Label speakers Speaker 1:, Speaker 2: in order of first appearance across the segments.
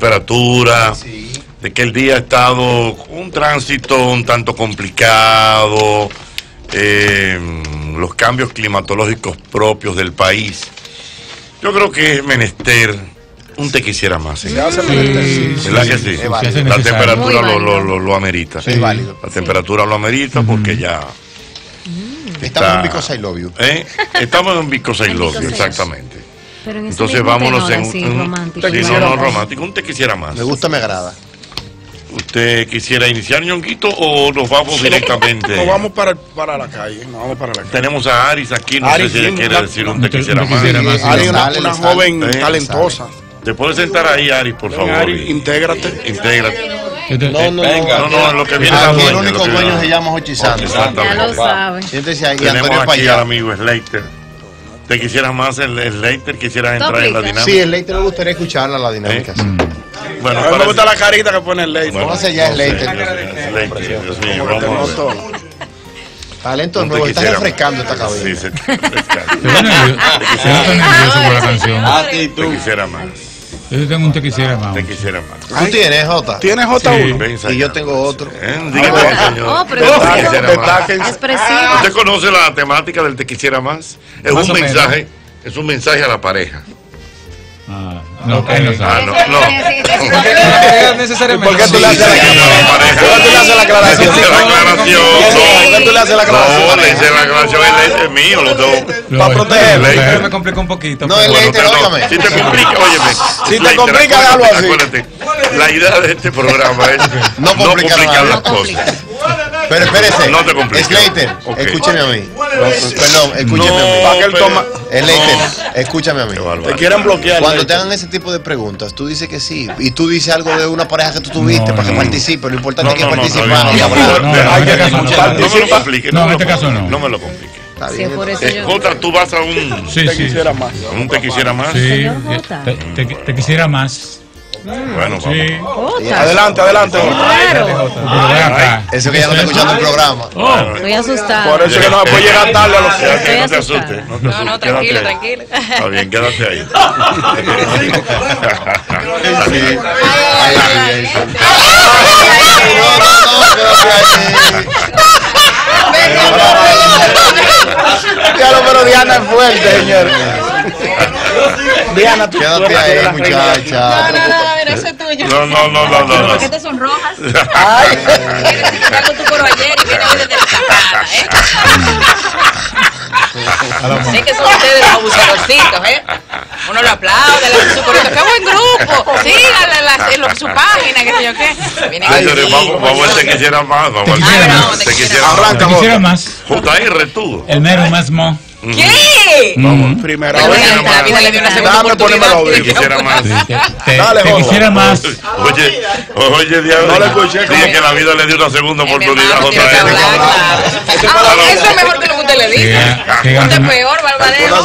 Speaker 1: temperatura, de que el día ha estado un tránsito un tanto complicado, eh, los cambios climatológicos propios del país. Yo creo que es menester un te quisiera más.
Speaker 2: Se hace menester, sí,
Speaker 1: ¿Verdad
Speaker 2: sí,
Speaker 1: que
Speaker 2: sí,
Speaker 1: sí?
Speaker 2: es válido.
Speaker 1: La temperatura lo, lo- lo- lo amerita.
Speaker 2: Sí. Es válido.
Speaker 1: La temperatura lo amerita porque ya.
Speaker 3: Estamos
Speaker 1: está-
Speaker 3: en Because I Love You.
Speaker 1: ¿Eh? Estamos en Because I
Speaker 3: En
Speaker 1: Love You,
Speaker 3: Because I-
Speaker 1: exactamente.
Speaker 4: Pero en ese
Speaker 1: Entonces vámonos
Speaker 4: tenor,
Speaker 1: en
Speaker 4: así,
Speaker 1: un-
Speaker 4: romántico.
Speaker 1: Sí, no, no, romántico. Un te quisiera más.
Speaker 3: Me gusta, me agrada.
Speaker 1: ¿Usted quisiera iniciar, ñonguito, o nos vamos directamente?
Speaker 2: Nos vamos para, para la calle. Nos vamos para la calle.
Speaker 1: Tenemos a Aris aquí, no
Speaker 2: Aris,
Speaker 1: sé si ella
Speaker 2: sí,
Speaker 1: quiere
Speaker 2: una-
Speaker 1: decir un te
Speaker 2: te-
Speaker 1: quisiera más.
Speaker 2: quisiera más, sí. Aris, una- una joven
Speaker 1: ¿Eh?
Speaker 2: talentosa.
Speaker 1: ¿Te puedes sentar ahí, Aris, por favor?
Speaker 2: Aris, intégrate.
Speaker 1: Intégrate.
Speaker 3: No, no,
Speaker 1: Venga, no, no, lo que viene
Speaker 3: Aquí
Speaker 1: la
Speaker 3: el único dueño se llama Jochi Santos.
Speaker 1: Exactamente.
Speaker 4: Ya lo sabe.
Speaker 3: Siéntese ahí, y
Speaker 1: Tenemos
Speaker 3: Antonio
Speaker 1: aquí al amigo Slater. ¿Te quisieras más el Slater? ¿Quisieras entrar en la dinámica?
Speaker 3: Sí, el Leiter me gustaría escucharla, la dinámica. sí.
Speaker 1: Bueno,
Speaker 2: a mí me gusta la carita que pone el ley.
Speaker 3: Póngase ya el Leiter.
Speaker 1: Dios mío, vamos a ver.
Speaker 3: Talento
Speaker 1: te
Speaker 3: nuevo, está
Speaker 1: quisiera
Speaker 3: refrescando esta
Speaker 1: Sí,
Speaker 3: cabeza.
Speaker 1: se está refrescando.
Speaker 5: Te la canción.
Speaker 1: Te quisiera más.
Speaker 5: Yo tengo un te quisiera más.
Speaker 1: Te quisiera más.
Speaker 3: ¿Tú tienes, Jota?
Speaker 2: ¿Tienes J1?
Speaker 1: Ven,
Speaker 3: Y yo tengo otro.
Speaker 1: Eh, dígame, señor.
Speaker 4: Oh, pero expresivo.
Speaker 1: ¿Usted conoce la temática del te quisiera más? Es
Speaker 5: Más
Speaker 1: un mensaje, es un mensaje a la pareja.
Speaker 5: Ah, no, él no
Speaker 1: Ah, no, no.
Speaker 2: ¿Por qué tú le haces la aclaración? ¿Por qué tú le haces la aclaración?
Speaker 1: Esa es la aclaración.
Speaker 2: ¿Por qué tú le haces la aclaración?
Speaker 1: No, le hice la aclaración, el es mío, lo tengo.
Speaker 2: Para protegerlo.
Speaker 1: Leiter.
Speaker 6: Me complica un poquito.
Speaker 3: No, el
Speaker 1: perdón,
Speaker 3: óigame.
Speaker 1: Si te complica, óyeme.
Speaker 2: Si te complica, déjalo así.
Speaker 1: acuérdate, la idea de este programa es
Speaker 3: No complicar
Speaker 1: las cosas.
Speaker 3: Pero espérese.
Speaker 1: No te compliques.
Speaker 3: Slater,
Speaker 1: Ok.
Speaker 3: escúcheme a mí. Perdón, escúcheme
Speaker 1: No,
Speaker 3: a mí.
Speaker 2: Para que él
Speaker 1: pero-
Speaker 2: toma.
Speaker 3: Leiter, escúchame a mí.
Speaker 2: Te quieren bloquear.
Speaker 3: Cuando te hagan ese tipo de preguntas, tú dices que sí. Y tú dices algo de una pareja que tú tuviste
Speaker 5: No,
Speaker 3: para que
Speaker 5: no.
Speaker 3: participe. Lo importante
Speaker 1: No,
Speaker 3: es que
Speaker 1: no, no,
Speaker 5: en este caso no.
Speaker 1: No me lo complique.
Speaker 5: No, en
Speaker 1: me
Speaker 5: este
Speaker 1: lo
Speaker 5: caso no.
Speaker 1: No me lo complique.
Speaker 3: Está
Speaker 4: Sí,
Speaker 1: Eh. Jota, tú vas a un,
Speaker 5: Sí,
Speaker 2: Te
Speaker 5: sí.
Speaker 2: quisiera más.
Speaker 1: un te quisiera más.
Speaker 5: Sí, te, te- te quisiera más.
Speaker 1: Bueno,
Speaker 5: Sí.
Speaker 1: vamos.
Speaker 4: Jota.
Speaker 2: Adelante, adelante.
Speaker 4: Claro.
Speaker 3: Eso que ya no está escuchando el programa.
Speaker 5: Oh,
Speaker 4: Estoy asustada.
Speaker 2: Por eso que no me puede llegar tarde a los
Speaker 4: Estoy
Speaker 1: no te asustes. No, te
Speaker 7: No,
Speaker 1: asustes,
Speaker 7: no,
Speaker 1: quédate
Speaker 7: tranquilo,
Speaker 1: ahí.
Speaker 7: tranquilo.
Speaker 1: Está bien, quédate ahí.
Speaker 3: Sí. Ay, ay, ay. No, no, no, quédate ahí.
Speaker 2: Ya lo, pero Diana es fuerte, señor. Diana, tú
Speaker 3: Quédate ahí, muchacha.
Speaker 7: No, no, no, mira, eso es tuyo.
Speaker 1: No, no, no, no, no. no.
Speaker 7: ¿Qué te son rojas?
Speaker 2: Ay.
Speaker 7: Quieres tu coro ayer y viene hoy desde la ¿eh? Sé que son ustedes los abusadorcitos, ¿eh? Uno lo aplaude, le hace su corito. ¡Qué buen grupo! Síganle en, su página, qué sé yo qué. Vienen
Speaker 1: Señores, vamos, vamos a te quisiera más. Vamos a
Speaker 5: quisiera
Speaker 7: más.
Speaker 1: te quisiera
Speaker 2: Arranca,
Speaker 5: quisiera más.
Speaker 1: JR, tú.
Speaker 5: El mero más mo.
Speaker 7: ¿Qué?
Speaker 5: Mm.
Speaker 2: Primera vez.
Speaker 7: mira, la vida le dio una segunda
Speaker 2: Dame, poneme
Speaker 7: oportunidad.
Speaker 2: los
Speaker 1: Te quisiera más.
Speaker 5: Sí, te, te-
Speaker 2: Dale,
Speaker 5: te quisiera más.
Speaker 1: Oye, oye, diablo.
Speaker 2: No le escuché,
Speaker 1: Dije que la vida le dio una segunda oportunidad a
Speaker 7: hermano tiene que
Speaker 1: JR.
Speaker 7: hablar, claro. Ah, Eso es mejor que lo que usted le
Speaker 5: Que,
Speaker 7: dice.
Speaker 5: que
Speaker 7: Usted es peor, Barbadero.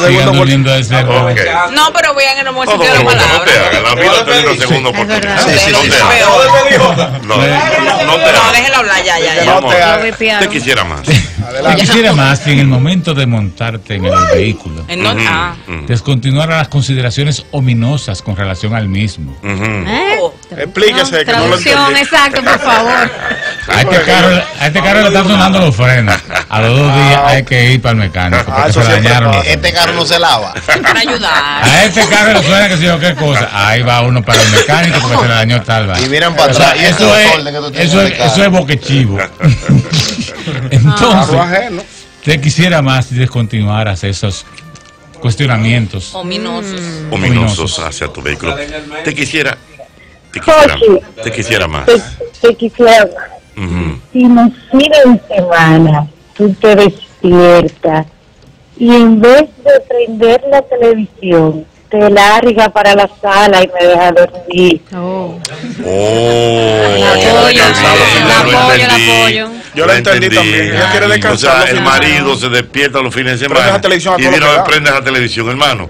Speaker 7: No, pero vean en el de
Speaker 1: no,
Speaker 7: la
Speaker 1: no te
Speaker 7: palabra.
Speaker 1: hagas. La vida te dio una segunda oportunidad. No te hagas. No,
Speaker 7: déjelo hablar ya, ya,
Speaker 2: Que
Speaker 7: ya.
Speaker 2: no te
Speaker 4: Lo
Speaker 2: hagas.
Speaker 4: vipiaron.
Speaker 1: Te quisiera más.
Speaker 5: Te quisiera más que en el momento de montarte en el vehículo,
Speaker 7: En ah.
Speaker 1: Ujú,
Speaker 5: descontinuara las consideraciones ominosas con relación al mismo.
Speaker 4: ¿Eh?
Speaker 7: Oh.
Speaker 2: Explíquese que no lo
Speaker 4: Traducción,
Speaker 2: entendí.
Speaker 4: exacto, por favor.
Speaker 5: A este, carro, a este carro le están sonando los frenos. A los dos días hay que ir para el mecánico
Speaker 2: Ah,
Speaker 5: porque
Speaker 2: eso
Speaker 5: se
Speaker 2: siempre
Speaker 5: dañaron. los
Speaker 3: Este carro no se lava.
Speaker 7: Para ayudar.
Speaker 5: A este carro le suena que sé yo qué cosa. Ahí va uno para el mecánico porque se le dañó tal vaina.
Speaker 3: Y miran para
Speaker 5: O sea,
Speaker 3: atrás. Y
Speaker 5: eso
Speaker 3: este
Speaker 5: es,
Speaker 3: orden que tú tienes
Speaker 5: eso
Speaker 3: en
Speaker 5: es,
Speaker 3: el carro.
Speaker 5: eso es boquechivo. Entonces,
Speaker 2: ajeno.
Speaker 5: te quisiera más si descontinuaras esos cuestionamientos.
Speaker 7: Ominosos.
Speaker 1: Ominosos hacia tu vehículo. Te quisiera. Te quisiera, te quisiera más.
Speaker 8: te, te quisiera
Speaker 1: Ujú.
Speaker 8: si nos en semana tú te despiertas y en vez de prender la televisión te larga para la sala y me deja dormir.
Speaker 4: Oh.
Speaker 1: Oh,
Speaker 4: apoyo,
Speaker 1: ya
Speaker 4: el
Speaker 1: lo
Speaker 4: apoyo, el
Speaker 1: entendí.
Speaker 4: apoyo.
Speaker 2: Yo lo entendí también. Ella quiere descansar
Speaker 1: O sea, el marido se despierta los fines de
Speaker 2: Prende
Speaker 1: semana
Speaker 2: esa televisión a
Speaker 1: y vez
Speaker 2: da.
Speaker 1: prende esa televisión, hermano.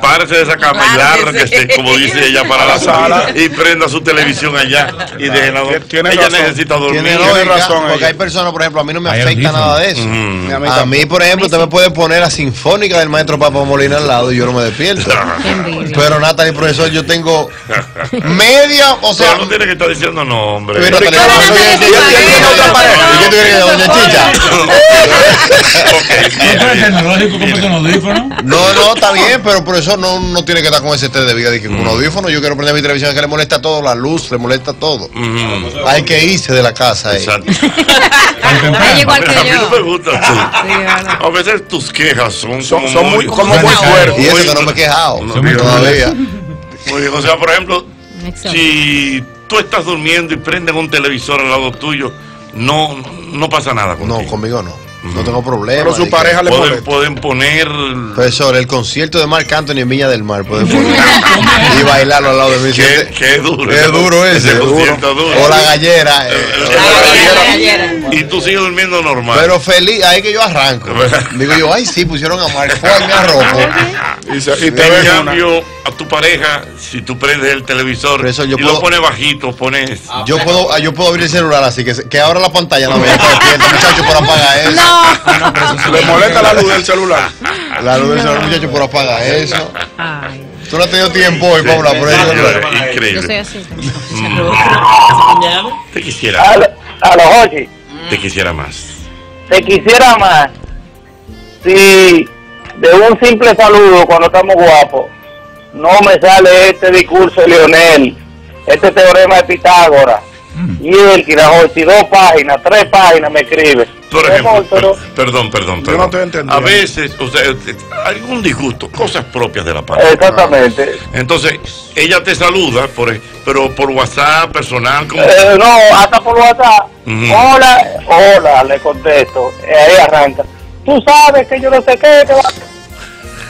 Speaker 1: Párese de esa cama y lárguese, como dice ella, para la sala y prenda su televisión allá y déjela. Ella
Speaker 2: razón.
Speaker 1: necesita dormir.
Speaker 3: Tiene
Speaker 2: Tiene
Speaker 3: lógica,
Speaker 2: razón
Speaker 3: porque
Speaker 2: ella.
Speaker 3: hay personas, por ejemplo, a mí no me afecta nada de eso.
Speaker 1: Mm.
Speaker 3: A mí, por ejemplo, usted me puede poner la sinfónica del maestro Papa Molina al lado y yo no me despierto. Pero Natalie, profesor, yo tengo media, o sea,
Speaker 1: Pero no tiene que estar diciendo nombre.
Speaker 3: Pero Natalie,
Speaker 4: Pero Natalie,
Speaker 3: yo-
Speaker 4: tiene otra pareja.
Speaker 3: ¿Y qué tú crees que doña Chicha?
Speaker 5: ¿No
Speaker 1: bien,
Speaker 5: fue
Speaker 1: bien. Bien.
Speaker 3: pero por eso no, no tiene que estar con ese test de vida que con un audífono. Yo quiero prender mi televisión que le molesta todo, la luz, le molesta todo.
Speaker 1: Ujú.
Speaker 3: Hay que irse de la casa.
Speaker 1: Exacto.
Speaker 4: Ay, igual que
Speaker 1: A mí no me gusta tú. A veces tus quejas son,
Speaker 2: Son- muy- como muy
Speaker 1: fuertes.
Speaker 3: Y eso que no me he quejado
Speaker 1: No,
Speaker 3: todavía.
Speaker 1: Muy O sea, por ejemplo,
Speaker 4: Exacto.
Speaker 1: si tú estás durmiendo y prenden un televisor al lado tuyo, no, no pasa nada contigo.
Speaker 3: No, conmigo no. No tengo problema.
Speaker 2: Pero su
Speaker 3: de que-
Speaker 2: pareja le
Speaker 1: pueden, pueden poner
Speaker 3: Profesor, el concierto de Marc Anthony en Viña del Mar puede poner y bailarlo al lado de mí.
Speaker 1: qué, qué duro.
Speaker 3: Qué duro ese, duro.
Speaker 1: concierto duro.
Speaker 3: O la gallera. eh,
Speaker 7: La gallera.
Speaker 1: Y tú sigues durmiendo normal.
Speaker 3: Pero feliz, ahí que yo arranco. Digo yo, ay, sí, pusieron a Marc, fue me arrojo.
Speaker 2: Y, se- y te
Speaker 1: en
Speaker 2: una.
Speaker 1: cambio, a tu pareja, si tú prendes el televisor
Speaker 3: Por eso yo
Speaker 1: y
Speaker 3: puedo-
Speaker 1: lo pones bajito, pones...
Speaker 3: Yo puedo, ah, yo puedo abrir el celular así que, que ahora la pantalla no me despierta, muchacho, por apagar eso.
Speaker 2: Le molesta la luz del celular.
Speaker 3: La luz del celular, muchacho, por apagar eso.
Speaker 4: Ay,
Speaker 3: Tú no has tenido tiempo hoy para hablar por eso.
Speaker 1: Señora,
Speaker 4: yo soy
Speaker 1: Increíble.
Speaker 4: así.
Speaker 1: Te quisiera,
Speaker 9: A, a los oye,
Speaker 1: te quisiera más.
Speaker 9: te quisiera más si de un simple saludo cuando estamos guapos no me sale este discurso de Leonel, este teorema de Pitágoras. Y el Kirajochi, dos páginas, tres páginas me escribe.
Speaker 1: Por ejemplo,
Speaker 9: amor, pero-
Speaker 1: per- perdón, perdón,
Speaker 2: Yo
Speaker 1: perdón.
Speaker 2: no estoy entendiendo.
Speaker 1: A veces, o sea, eh, algún disgusto, cosas propias de la pareja.
Speaker 9: Exactamente.
Speaker 1: Entonces, ella te saluda, por, pero por WhatsApp, personal, como...
Speaker 9: Eh, no, hasta por WhatsApp. Hola, hola, le contesto. Eh, ahí arranca. Tú sabes que yo no sé qué. Que va...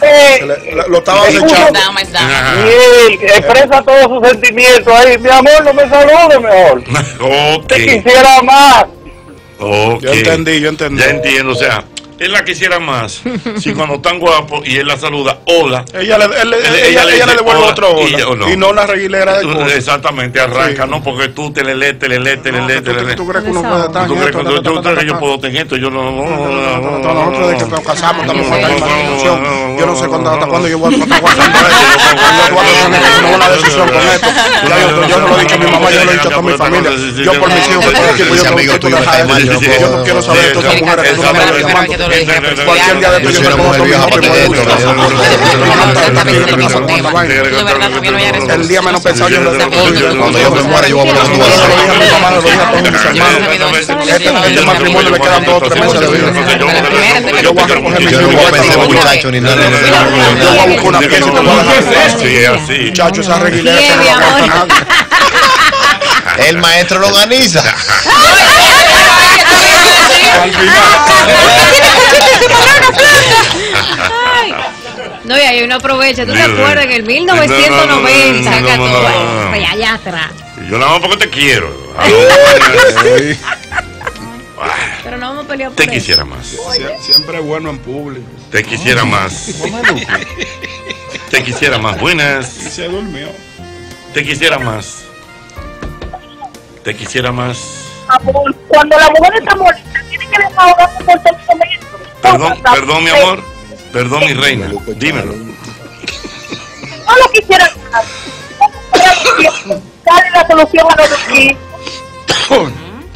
Speaker 9: Eh,
Speaker 2: le- lo- estaba acechando.
Speaker 9: Y él expresa todos sus sentimientos ahí. Mi amor, no me salude mejor.
Speaker 1: Ok,
Speaker 9: Te quisiera más.
Speaker 1: Ok.
Speaker 2: Yo entendí, yo entendí.
Speaker 1: Ya entiendo, o sea, él la quisiera más. Si cuando están guapos y él la saluda, hola.
Speaker 2: Ella le, él le-
Speaker 1: Ella-
Speaker 2: ella,
Speaker 1: ella le
Speaker 2: ella le devuelve
Speaker 1: hola,
Speaker 2: otro
Speaker 1: y
Speaker 2: hola.
Speaker 1: o no.
Speaker 2: Y no una reguilera de cosas.
Speaker 1: Exactamente, arranca,
Speaker 2: Sí.
Speaker 1: ¿no? Porque tú te le lees, te le lees, te le
Speaker 2: No,
Speaker 1: lees, te
Speaker 2: ¿tú,
Speaker 1: le
Speaker 2: tú-
Speaker 1: lees.
Speaker 2: tú crees que uno puede estar
Speaker 1: ¿Tú
Speaker 2: en
Speaker 1: crees que
Speaker 2: esto?
Speaker 1: yo, creo que yo puedo tener esto? Yo no. no, no, no, no, no,
Speaker 2: Nosotros desde que nos casamos esta imaginación. Yo no sé cuándo, hasta cuándo yo voy a estar aguantando esto. Tomar una decisión con esto. Yo, se lo he dicho a mi mamá, yo lo he dicho a toda mi familia. Yo por mis hijos, yo
Speaker 3: no
Speaker 2: no quiero saber de esas mujeres que tú me estás llamando. Cualquier día de
Speaker 3: Yo
Speaker 2: me pongo mi
Speaker 3: puedo-
Speaker 2: El día menos pensado yo lo
Speaker 3: Cuando yo me muera, yo voy a volver a
Speaker 2: lo dije a mi
Speaker 3: tu
Speaker 2: mamá, lo dije a todos mis hermanos. Este, este matrimonio le quedan dos o tres meses de vida. Yo voy a recoger mis
Speaker 3: Yo no
Speaker 2: hijos.
Speaker 3: voy a pensar en muchacho ni nada.
Speaker 2: Yo voy a buscar una pieza y te voy a dejar.
Speaker 1: Sí, así.
Speaker 2: Muchachos, esa reguilera no
Speaker 4: mi
Speaker 2: aguanta nadie.
Speaker 3: El maestro lo organiza.
Speaker 2: Al final.
Speaker 4: Ay. No, y ahí uno aprovecha. ¿Tú te acuerdas que en el
Speaker 1: No,
Speaker 4: 1990
Speaker 1: no,
Speaker 4: acá
Speaker 1: no,
Speaker 4: todo,
Speaker 1: no, no, no.
Speaker 4: pues allá atrás?
Speaker 1: Yo nada más porque te quiero.
Speaker 4: Pero no vamos a pelear por
Speaker 1: Te
Speaker 4: eso.
Speaker 1: quisiera más.
Speaker 2: Sie- Siempre es bueno en público.
Speaker 1: Te quisiera más. Te quisiera más. Buenas.
Speaker 2: Se durmió.
Speaker 1: Te quisiera más. Te quisiera más.
Speaker 9: Amor, Cuando la mujer está molesta, tiene que desahogarse por todo momento.
Speaker 1: Perdón, perdón, mi amor. Perdón, mi reina. Dímelo.
Speaker 9: No lo quisiera más. Dale la solución a los aquí.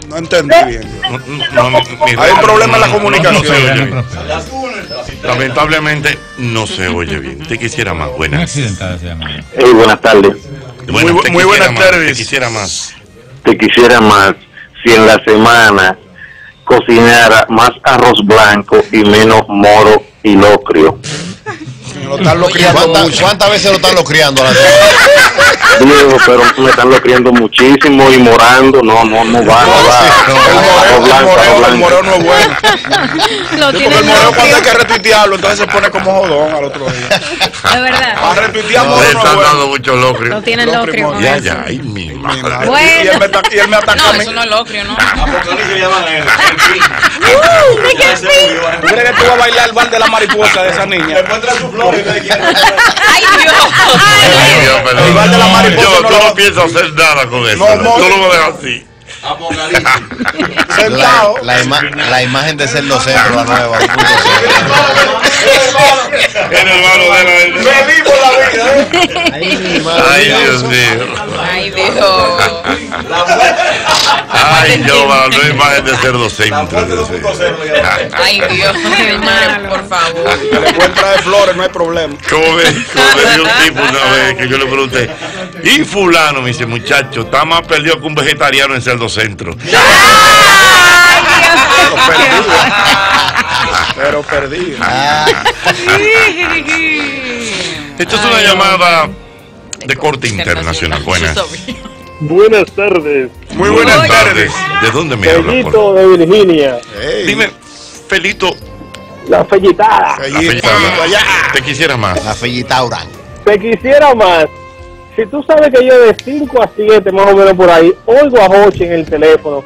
Speaker 2: No entendí bien.
Speaker 1: No, no, no, mi
Speaker 2: Hay un problema en la
Speaker 1: no, no,
Speaker 2: comunicación.
Speaker 1: Lamentablemente no se oye bien. Te quisiera más. Buenas.
Speaker 5: llama.
Speaker 9: buenas tardes.
Speaker 1: Buenas,
Speaker 2: Muy muy buenas
Speaker 1: más,
Speaker 2: tardes.
Speaker 1: Te quisiera más.
Speaker 9: Te quisiera más si en la semana cocinara más arroz blanco y menos moro y locrio.
Speaker 2: Lo están lo criando
Speaker 3: ¿Cuántas, veces lo están lo criando a la semana?
Speaker 9: Diego, pero me están locriando muchísimo y morando. No, no, no va, no va.
Speaker 2: El moreo,
Speaker 9: Arroz
Speaker 2: el
Speaker 9: blanco, arroz
Speaker 2: moreo, el moreo no es bueno.
Speaker 4: Lo
Speaker 2: Sí,
Speaker 4: tiene
Speaker 2: porque el moreo cuando hay que retuitearlo, entonces se pone como jodón al otro día.
Speaker 4: Es verdad.
Speaker 2: Para retuitear
Speaker 1: Le
Speaker 2: moreo no es
Speaker 1: están
Speaker 2: bueno.
Speaker 1: dando mucho
Speaker 4: Lo
Speaker 1: locrio.
Speaker 4: tienen
Speaker 2: Los
Speaker 4: locrio
Speaker 1: Ya, ya. Ay, mi
Speaker 2: madre.
Speaker 4: Bueno.
Speaker 2: Y él me, y él me ataca a
Speaker 7: No,
Speaker 2: mí.
Speaker 7: eso no es locrio, ¿no?
Speaker 4: Uh,
Speaker 2: ¿Tú crees que tú vas a bailar el bar de la mariposa de esa niña?
Speaker 6: Después trae su flor y le quiere.
Speaker 7: ¡Ay, Dios!
Speaker 1: Ay, Dios, perdón.
Speaker 2: Igual de la mariposa
Speaker 1: Yo,
Speaker 2: no
Speaker 1: tú
Speaker 2: lo-
Speaker 1: no piensas hacer nada con eso.
Speaker 2: No, no.
Speaker 1: Tú lo vas a dejar así.
Speaker 6: Apocalipsis.
Speaker 2: Sentado.
Speaker 3: La, la, ima- la imagen de ser docente, la nueva. 2.0.
Speaker 1: En el barro de la.
Speaker 2: La vida, ¿eh?
Speaker 1: Ay, Dios mío.
Speaker 7: ¡Ay, Dios!
Speaker 1: Ay, yo, va, no hay imagen de ser docente.
Speaker 6: La fuente 2.0 le llaman.
Speaker 7: ¡Ay, Dios!
Speaker 4: malo.
Speaker 7: Por favor.
Speaker 2: Que le pueden traer flores, no hay problema.
Speaker 1: Como me, dijo un tipo una vez que yo le pregunté, y fulano me dice, muchacho, está más perdido que un vegetariano en Cerdo Centro.
Speaker 2: Pero perdido. Pero perdido.
Speaker 1: Esto es una llamada de corte internacional. Buenas.
Speaker 9: Buenas tardes,
Speaker 1: Muy buenas tardes. ¿De dónde me hablas? por favor?
Speaker 9: de Virginia,
Speaker 2: Ey,
Speaker 1: Dime, Felito,
Speaker 9: la fellitada.
Speaker 2: Fellito,
Speaker 1: Fellito,
Speaker 2: allá.
Speaker 1: te quisiera más.
Speaker 3: La Fellitauran.
Speaker 9: Te quisiera más. Si tú sabes que yo de 5 a 7, más o menos por ahí, oigo a Jochi en el teléfono,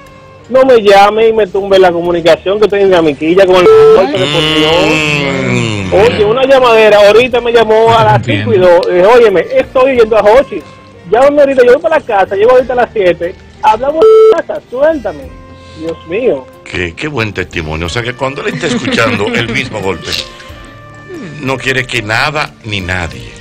Speaker 9: no me llame y me tumbe la comunicación que estoy en mi miquilla con el de porción.
Speaker 1: Mm.
Speaker 9: Oye, una llamadera, ahorita me llamó a las 5 y 2. Dije, óyeme, estoy yendo a Jochi. Llámame ahorita, yo voy para la casa, llego ahorita a las 7. Hablamos en casa, suéltame. Dios mío.
Speaker 1: Qué, qué buen testimonio. O sea que cuando él está escuchando el mismo golpe, no quiere que nada ni nadie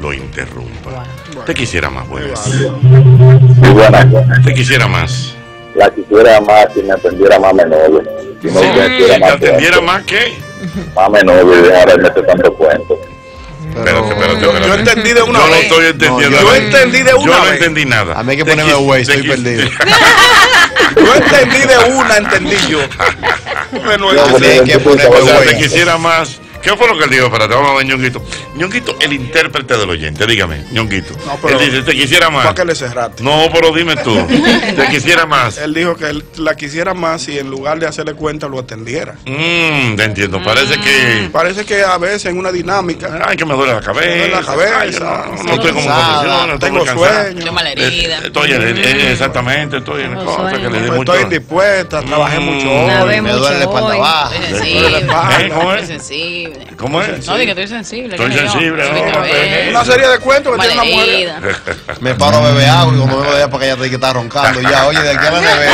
Speaker 1: lo interrumpa. Te quisiera más, buenas.
Speaker 9: Muy buenas.
Speaker 1: Te quisiera más.
Speaker 9: La quisiera más si me atendiera más menor. Si no
Speaker 1: Sí,
Speaker 9: me más,
Speaker 1: atendiera más que.
Speaker 9: más menor y dejar de meter tanto cuento.
Speaker 1: Espérate, espérate,
Speaker 2: Yo,
Speaker 1: espérate.
Speaker 2: yo entendí de una
Speaker 1: Yo no
Speaker 2: vez.
Speaker 1: estoy entendiendo.
Speaker 2: yo
Speaker 1: nada.
Speaker 2: entendí de
Speaker 1: Yo
Speaker 2: una
Speaker 1: no
Speaker 2: vez.
Speaker 1: entendí nada.
Speaker 3: A mí hay que
Speaker 1: Te
Speaker 3: ponerme
Speaker 1: te
Speaker 3: estoy perdido.
Speaker 2: Yo entendí de una, entendí yo. Bueno,
Speaker 3: Así hay que ponerme
Speaker 1: O sea, te quisiera más. ¿Qué fue lo que él dijo? Espérate, vamos a ver, Ñonguito. Ñonguito, el intérprete del oyente, dígame, Ñonguito.
Speaker 2: No, pero-
Speaker 1: él dice, te quisiera más.
Speaker 2: ¿Para qué le cerraste?
Speaker 1: No, pero dime tú. Te quisiera más.
Speaker 2: Él dijo que él la quisiera más si en lugar de hacerle cuenta lo atendiera.
Speaker 1: Mmm, te entiendo. Parece que.
Speaker 2: Parece que a veces en una dinámica
Speaker 1: Ay, que me duele la cabeza.
Speaker 2: Me duele la cabeza.
Speaker 1: Ay, no, no
Speaker 2: Estoy
Speaker 1: estoy como condiciones, estoy
Speaker 2: tengo sueño.
Speaker 7: Estoy malherida.
Speaker 1: Eh, Estoy en el- eh, exactamente, estoy en cosa que le di
Speaker 2: pues
Speaker 1: mucho.
Speaker 2: estoy indispuesta, trabajé
Speaker 1: Mm.
Speaker 2: mucho hoy.
Speaker 3: Me duele la espalda baja.
Speaker 7: Estoy
Speaker 2: duele la
Speaker 7: sensible.
Speaker 2: espalda.
Speaker 1: ¿Cómo es?
Speaker 7: sensible.
Speaker 1: ¿Cómo es?
Speaker 7: No, diga que estoy sensible.
Speaker 1: Estoy sensible, no.
Speaker 2: Una serie de cuentos que tiene una mujer.
Speaker 3: Me paro a beber agua y cuando vengo de allá para que ella te que está roncando. Ya, oye, de aquí a la nevera.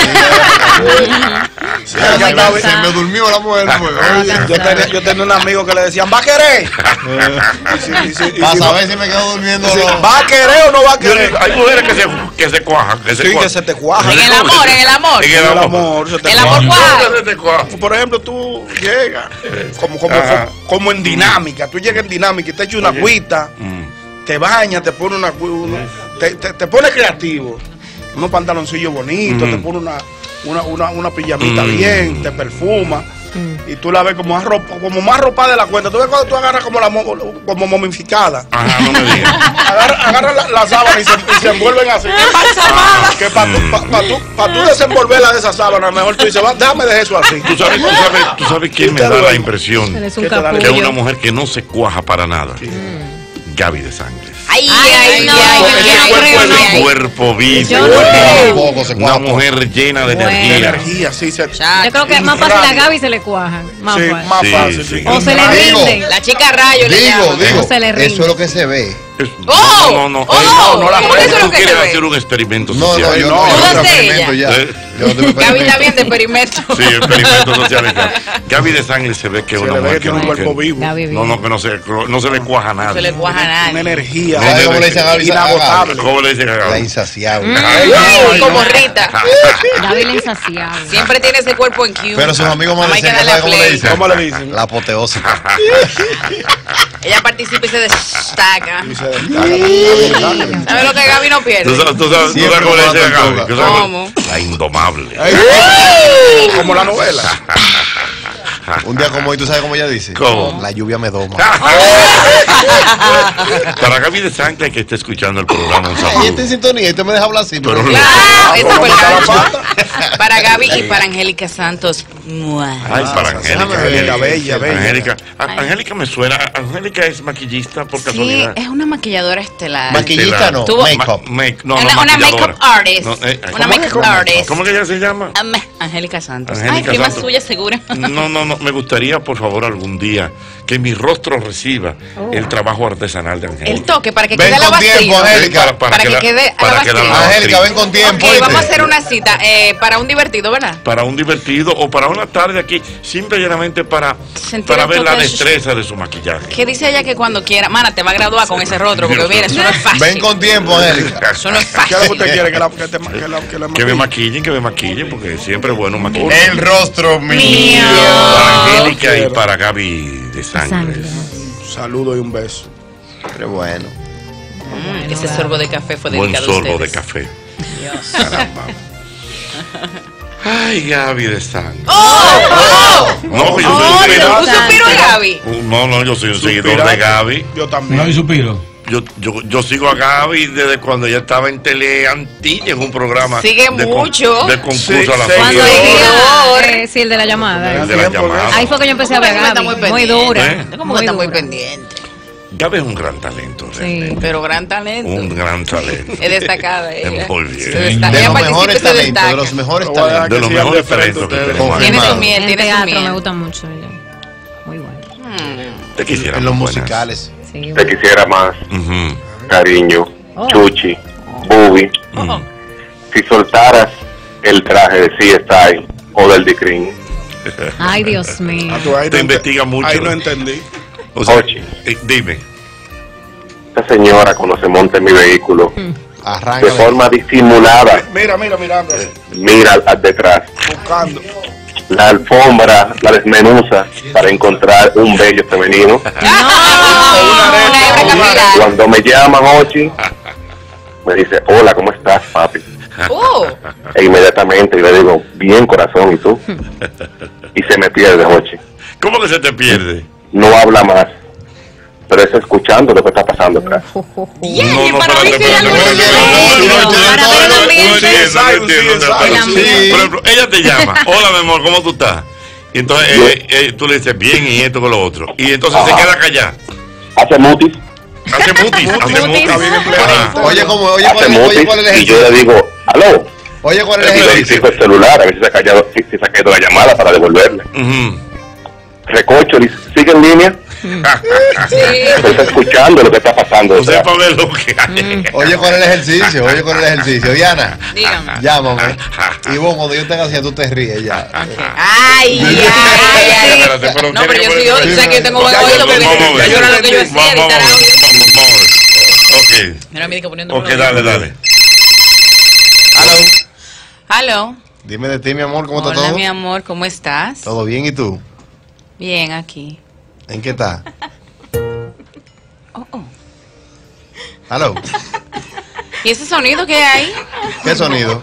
Speaker 2: Sí,
Speaker 3: Ya,
Speaker 2: ya
Speaker 3: ya se me durmió la mujer. oye.
Speaker 2: yo, tenía, yo tenía un amigo que le decían, ¿va a querer? Y si- y si- y si
Speaker 3: Para saber si me quedo durmiendo o
Speaker 2: si-
Speaker 3: no.
Speaker 2: ¿Va a querer o no va a querer?
Speaker 1: digo, Hay mujeres que se, que se cuajan. Que se
Speaker 2: Sí,
Speaker 1: cuajan.
Speaker 2: que se te cuaja.
Speaker 7: En el amor, en el amor.
Speaker 1: En
Speaker 2: El
Speaker 1: el amor.
Speaker 2: se te
Speaker 7: El
Speaker 2: cuaja.
Speaker 7: amor cuaja.
Speaker 1: ¿Cómo que se te cuaja?
Speaker 2: Por ejemplo, tú llegas como, como,
Speaker 1: Ajá.
Speaker 2: como en dinámica. Tú llegas en dinámica y te echas una
Speaker 1: Oye.
Speaker 2: agüita,
Speaker 1: Mm.
Speaker 2: te bañas, te pone una, uno- te, te, te pone creativo. Unos pantaloncillos bonitos,
Speaker 1: Mm.
Speaker 2: te pone una, una, una, una pijamita
Speaker 1: Mm.
Speaker 2: bien, te perfuma. Y tú la ves como más ropa, como más ropa de la cuenta. Tú ves cuando tú agarras como la mo- como momificada.
Speaker 1: Ajá, no me digas.
Speaker 2: Agarra, agarra la, la sábana y se, y se envuelven así. Que para tú, pa tú desenvolverla de esa sábana, mejor tú dices, "Va, déjame dejar eso así.
Speaker 1: ¿Tú sabes, tú sabes, tú sabes quién me da la impresión
Speaker 4: Eres
Speaker 2: ¿Qué
Speaker 4: un
Speaker 2: te da la-
Speaker 1: que es una mujer que no se cuaja para nada? Gaby de sangre.
Speaker 7: Ay,
Speaker 4: Ay,
Speaker 7: ay,
Speaker 4: no,
Speaker 7: ay,
Speaker 4: no.
Speaker 7: ay, ay.
Speaker 1: Cuerpo vivo.
Speaker 4: Yo no creo.
Speaker 3: Tampoco se
Speaker 1: Una mujer llena de energía.
Speaker 2: energía, sí. Se.
Speaker 4: Yo creo que es más fácil a Gaby se le cuajan. Más
Speaker 2: sí,
Speaker 4: fácil.
Speaker 2: más
Speaker 1: Sí,
Speaker 2: fácil.
Speaker 1: sí.
Speaker 2: sí.
Speaker 4: O se le rinden.
Speaker 7: La chica rayo le
Speaker 3: Digo, digo,
Speaker 4: No se le rinde.
Speaker 3: eso es lo que se ve.
Speaker 1: Es-
Speaker 7: ¡Oh!
Speaker 1: No, no, no.
Speaker 7: ¡Oh!
Speaker 1: Eh, no, no la
Speaker 7: ¿Cómo que eso es
Speaker 1: Tú
Speaker 7: lo que se
Speaker 1: quieres hacer un experimento
Speaker 3: No,
Speaker 1: social.
Speaker 3: no, yo
Speaker 2: no,
Speaker 3: no, yo
Speaker 7: no
Speaker 3: no experimento ya.
Speaker 1: Eh.
Speaker 3: No
Speaker 7: Gaby bien de experimento.
Speaker 1: Sí, experimento social. Gaby de sangre se ve que es una mujer
Speaker 2: que un cuerpo vivo.
Speaker 4: Gaby
Speaker 1: No, no, que no se, no se le cuaja a
Speaker 7: No se le cuaja a
Speaker 2: Una energía.
Speaker 1: No,
Speaker 3: ¿Sabes cómo le dicen a Gaby?
Speaker 2: Inagotable.
Speaker 1: ¿Cómo le dicen a
Speaker 3: La
Speaker 1: Gaby?
Speaker 3: insaciable.
Speaker 7: Uy, como Rita.
Speaker 4: Gaby la insaciable.
Speaker 7: Siempre tiene ese cuerpo en Q.
Speaker 3: Pero sus amigos más ¿sabes cómo le dicen?
Speaker 2: ¿Cómo le dicen?
Speaker 3: La apoteósica.
Speaker 7: Ella participa y se destaca.
Speaker 2: Y se.
Speaker 7: ¿Sabes lo que Gaby no
Speaker 1: ¿Tú
Speaker 7: pierde?
Speaker 1: sabes, tú sabes, tú
Speaker 3: Siempre
Speaker 1: sabes cómo le
Speaker 3: la
Speaker 1: dicen a Gaby?
Speaker 3: tortuga.
Speaker 1: ¿Tú sabes
Speaker 7: ¿Cómo?
Speaker 1: La indomable.
Speaker 2: Como la novela.
Speaker 3: Un día como hoy, ¿tú sabes cómo ella dice?
Speaker 1: ¿Cómo?
Speaker 3: La lluvia me doma.
Speaker 1: Para Gaby de Sangre que esté escuchando el programa, un
Speaker 3: Ay,
Speaker 1: saludo.
Speaker 3: este en sintonía, este me deja hablar así.
Speaker 1: Pero
Speaker 7: Claro, esa fue
Speaker 2: está la.
Speaker 7: Para Gaby y para Angélica Santos.
Speaker 1: Ay, para Angélica.
Speaker 2: la bella, bella.
Speaker 1: Angélica. Angélica me suena. Angélica es maquillista por
Speaker 7: Sí,
Speaker 1: casualidad.
Speaker 7: es una maquilladora estelar.
Speaker 3: Maquillista no,
Speaker 7: Tuvo-
Speaker 3: make-up.
Speaker 1: Ma- make- no,
Speaker 7: Una-
Speaker 1: no,
Speaker 7: una make-up artist.
Speaker 1: No, eh,
Speaker 7: Una
Speaker 1: ¿cómo
Speaker 7: make-up artist.
Speaker 1: ¿Cómo que ella se llama?
Speaker 7: Am- Angélica Santos. Ay,
Speaker 1: Angélica
Speaker 7: prima
Speaker 1: Santos.
Speaker 7: suya, segura.
Speaker 1: No, no, no. Me gustaría, por favor, algún día que mi rostro reciba el trabajo artesanal de Angélica.
Speaker 7: El toque para que
Speaker 3: Ven
Speaker 7: quede la
Speaker 3: con tiempo,
Speaker 7: vacío.
Speaker 3: Angélica.
Speaker 7: Para que
Speaker 1: la-
Speaker 7: quede
Speaker 1: para
Speaker 7: la
Speaker 1: que la.
Speaker 3: Angélica, ven con tiempo.
Speaker 7: Ok,
Speaker 3: ¿oíste?
Speaker 7: vamos a hacer una cita eh, para un divertido, ¿verdad?
Speaker 1: para un divertido o para una tarde aquí, simple y llanamente para,
Speaker 7: Sentir
Speaker 1: para ver la
Speaker 7: de-
Speaker 1: destreza de su maquillaje.
Speaker 7: Que dice ella que cuando quiera, mana, te va a graduar con ese rostro, porque mira, eso no es fácil.
Speaker 3: Ven con tiempo, Angélica.
Speaker 7: Eso no es
Speaker 2: ¿Qué es lo que
Speaker 7: fácil.
Speaker 2: usted quiere? Que la, que te, que la, que la
Speaker 1: Que me maquillen, que me maquillen, porque siempre es bueno maquillar.
Speaker 3: El rostro mío.
Speaker 7: Mío.
Speaker 1: Para Angélica y para Gaby de sangre.
Speaker 5: Sangre.
Speaker 2: Un saludo y un beso.
Speaker 3: Qué bueno.
Speaker 7: Mm, ese sorbo de café fue
Speaker 1: Buen
Speaker 7: dedicado a
Speaker 1: sorbo de café. Caramba. Ay, Gaby de sangre.
Speaker 7: ¡Oh!
Speaker 1: No, que yo
Speaker 7: ¡Oh!
Speaker 1: soy un
Speaker 7: ¡Oh!
Speaker 1: seguidor.
Speaker 7: Un suspiro de Gaby.
Speaker 1: No, no, yo soy un seguidor de. Gaby.
Speaker 2: Yo
Speaker 5: No
Speaker 2: también.
Speaker 5: hay suspiro.
Speaker 1: Yo, yo, yo sigo a Gaby desde cuando ella estaba en Tele Antilla en un programa.
Speaker 7: Sigue
Speaker 1: de con-
Speaker 7: mucho.
Speaker 1: De concurso
Speaker 2: Sí,
Speaker 1: a la
Speaker 2: sí.
Speaker 4: Cuando eh, sí, el de la llamada.
Speaker 1: El de la
Speaker 2: Tiempo,
Speaker 1: llamada.
Speaker 4: Ahí fue que yo empecé a ver a
Speaker 7: ¿Cómo que está
Speaker 4: Gaby.
Speaker 7: muy
Speaker 4: dura.
Speaker 1: ¿Eh?
Speaker 7: ¿Cómo que está muy pendiente?
Speaker 1: Gaby es un gran talento,
Speaker 4: Sí.
Speaker 1: realmente.
Speaker 7: Pero gran talento.
Speaker 1: Un gran talento.
Speaker 7: Es destacada ella.
Speaker 1: Es muy
Speaker 7: Se
Speaker 1: bien.
Speaker 7: destaca.
Speaker 3: De los mejores
Speaker 7: se
Speaker 3: talentos, de los mejores talentos.
Speaker 1: De los mejores talentos que tenemos.
Speaker 7: Tiene su miel,
Speaker 4: En
Speaker 7: tiene su miel.
Speaker 4: me gusta mucho ella. Muy bueno.
Speaker 7: Mm.
Speaker 1: Te quisiera
Speaker 3: En los
Speaker 1: buenas.
Speaker 3: musicales.
Speaker 4: Sí,
Speaker 9: Te quisiera más cariño,
Speaker 4: Oh.
Speaker 9: chuchi, bubi.
Speaker 7: Oh.
Speaker 9: Si soltaras el traje de CSI o del Dicrin,
Speaker 4: Ay, Dios mío.
Speaker 1: Te investiga mucho.
Speaker 2: Ahí no entendí.
Speaker 1: O sea,
Speaker 9: Oye.
Speaker 1: eh, dime.
Speaker 9: esta señora cuando se monta en mi vehículo, de
Speaker 3: Arranca.
Speaker 9: forma disimulada,
Speaker 2: Mira, mira,
Speaker 9: mira al, al detrás.
Speaker 2: Buscando.
Speaker 9: La alfombra la desmenuza para encontrar un bello femenino. Cuando me llaman Ochi, me dice, hola, ¿cómo estás, papi?
Speaker 7: Oh.
Speaker 9: E inmediatamente yo le digo, bien corazón, ¿y tú? Y se me pierde Ochi.
Speaker 1: ¿Cómo que se te pierde?
Speaker 9: No habla más, pero es escuchando lo que está pasando atrás.
Speaker 7: Bien,
Speaker 1: No, no,
Speaker 7: para ella.
Speaker 1: Por ejemplo, te llama, hola mi amor, ¿cómo tú estás? Y entonces eh, eh, tú le dices bien y esto con lo otro. Y entonces se
Speaker 9: Ajá.
Speaker 1: queda callada.
Speaker 9: Hace mutis,
Speaker 1: Hace mutis, hace mutis.
Speaker 3: Oye, como, oye,
Speaker 9: hace
Speaker 3: cuál, es- oye, cuál es el
Speaker 9: y yo le digo, aló,
Speaker 3: Oye, cuál es
Speaker 9: y
Speaker 3: el
Speaker 9: le
Speaker 3: ejercicio.
Speaker 9: el celular, a ver si se ha callado, si, si se ha caído la llamada para devolverle. Recocho, dice, sigue en línea,
Speaker 7: Sí.
Speaker 9: está escuchando lo que está pasando detrás.
Speaker 1: para ver lo que hay.
Speaker 3: Oye, cuál es el ejercicio. Oye, cuál es el ejercicio. Diana,
Speaker 7: Dígame.
Speaker 3: llámame. Y vos, cuando yo te haga así, tú te ríes ya.
Speaker 7: Ay, ay, ay.
Speaker 1: Espérate, pero
Speaker 7: No, pero yo sí, yo sé que yo tengo buen oído porque yo era lo que yo hacía,
Speaker 1: Vamos, vamos, vamos, ver.
Speaker 7: Mira, mira que
Speaker 1: Ok,
Speaker 7: poniendo
Speaker 1: ok, dale, dale.
Speaker 3: Aló.
Speaker 7: Aló.
Speaker 3: Dime de ti, mi amor, ¿cómo está
Speaker 7: Hola,
Speaker 3: todo?
Speaker 7: mi amor, ¿cómo estás?
Speaker 3: ¿Todo bien y tú?
Speaker 7: Bien, aquí.
Speaker 3: ¿En qué estás?
Speaker 7: Oh, oh.
Speaker 3: Aló.
Speaker 7: ¿Y ese sonido que hay?
Speaker 3: ¿Qué sonido?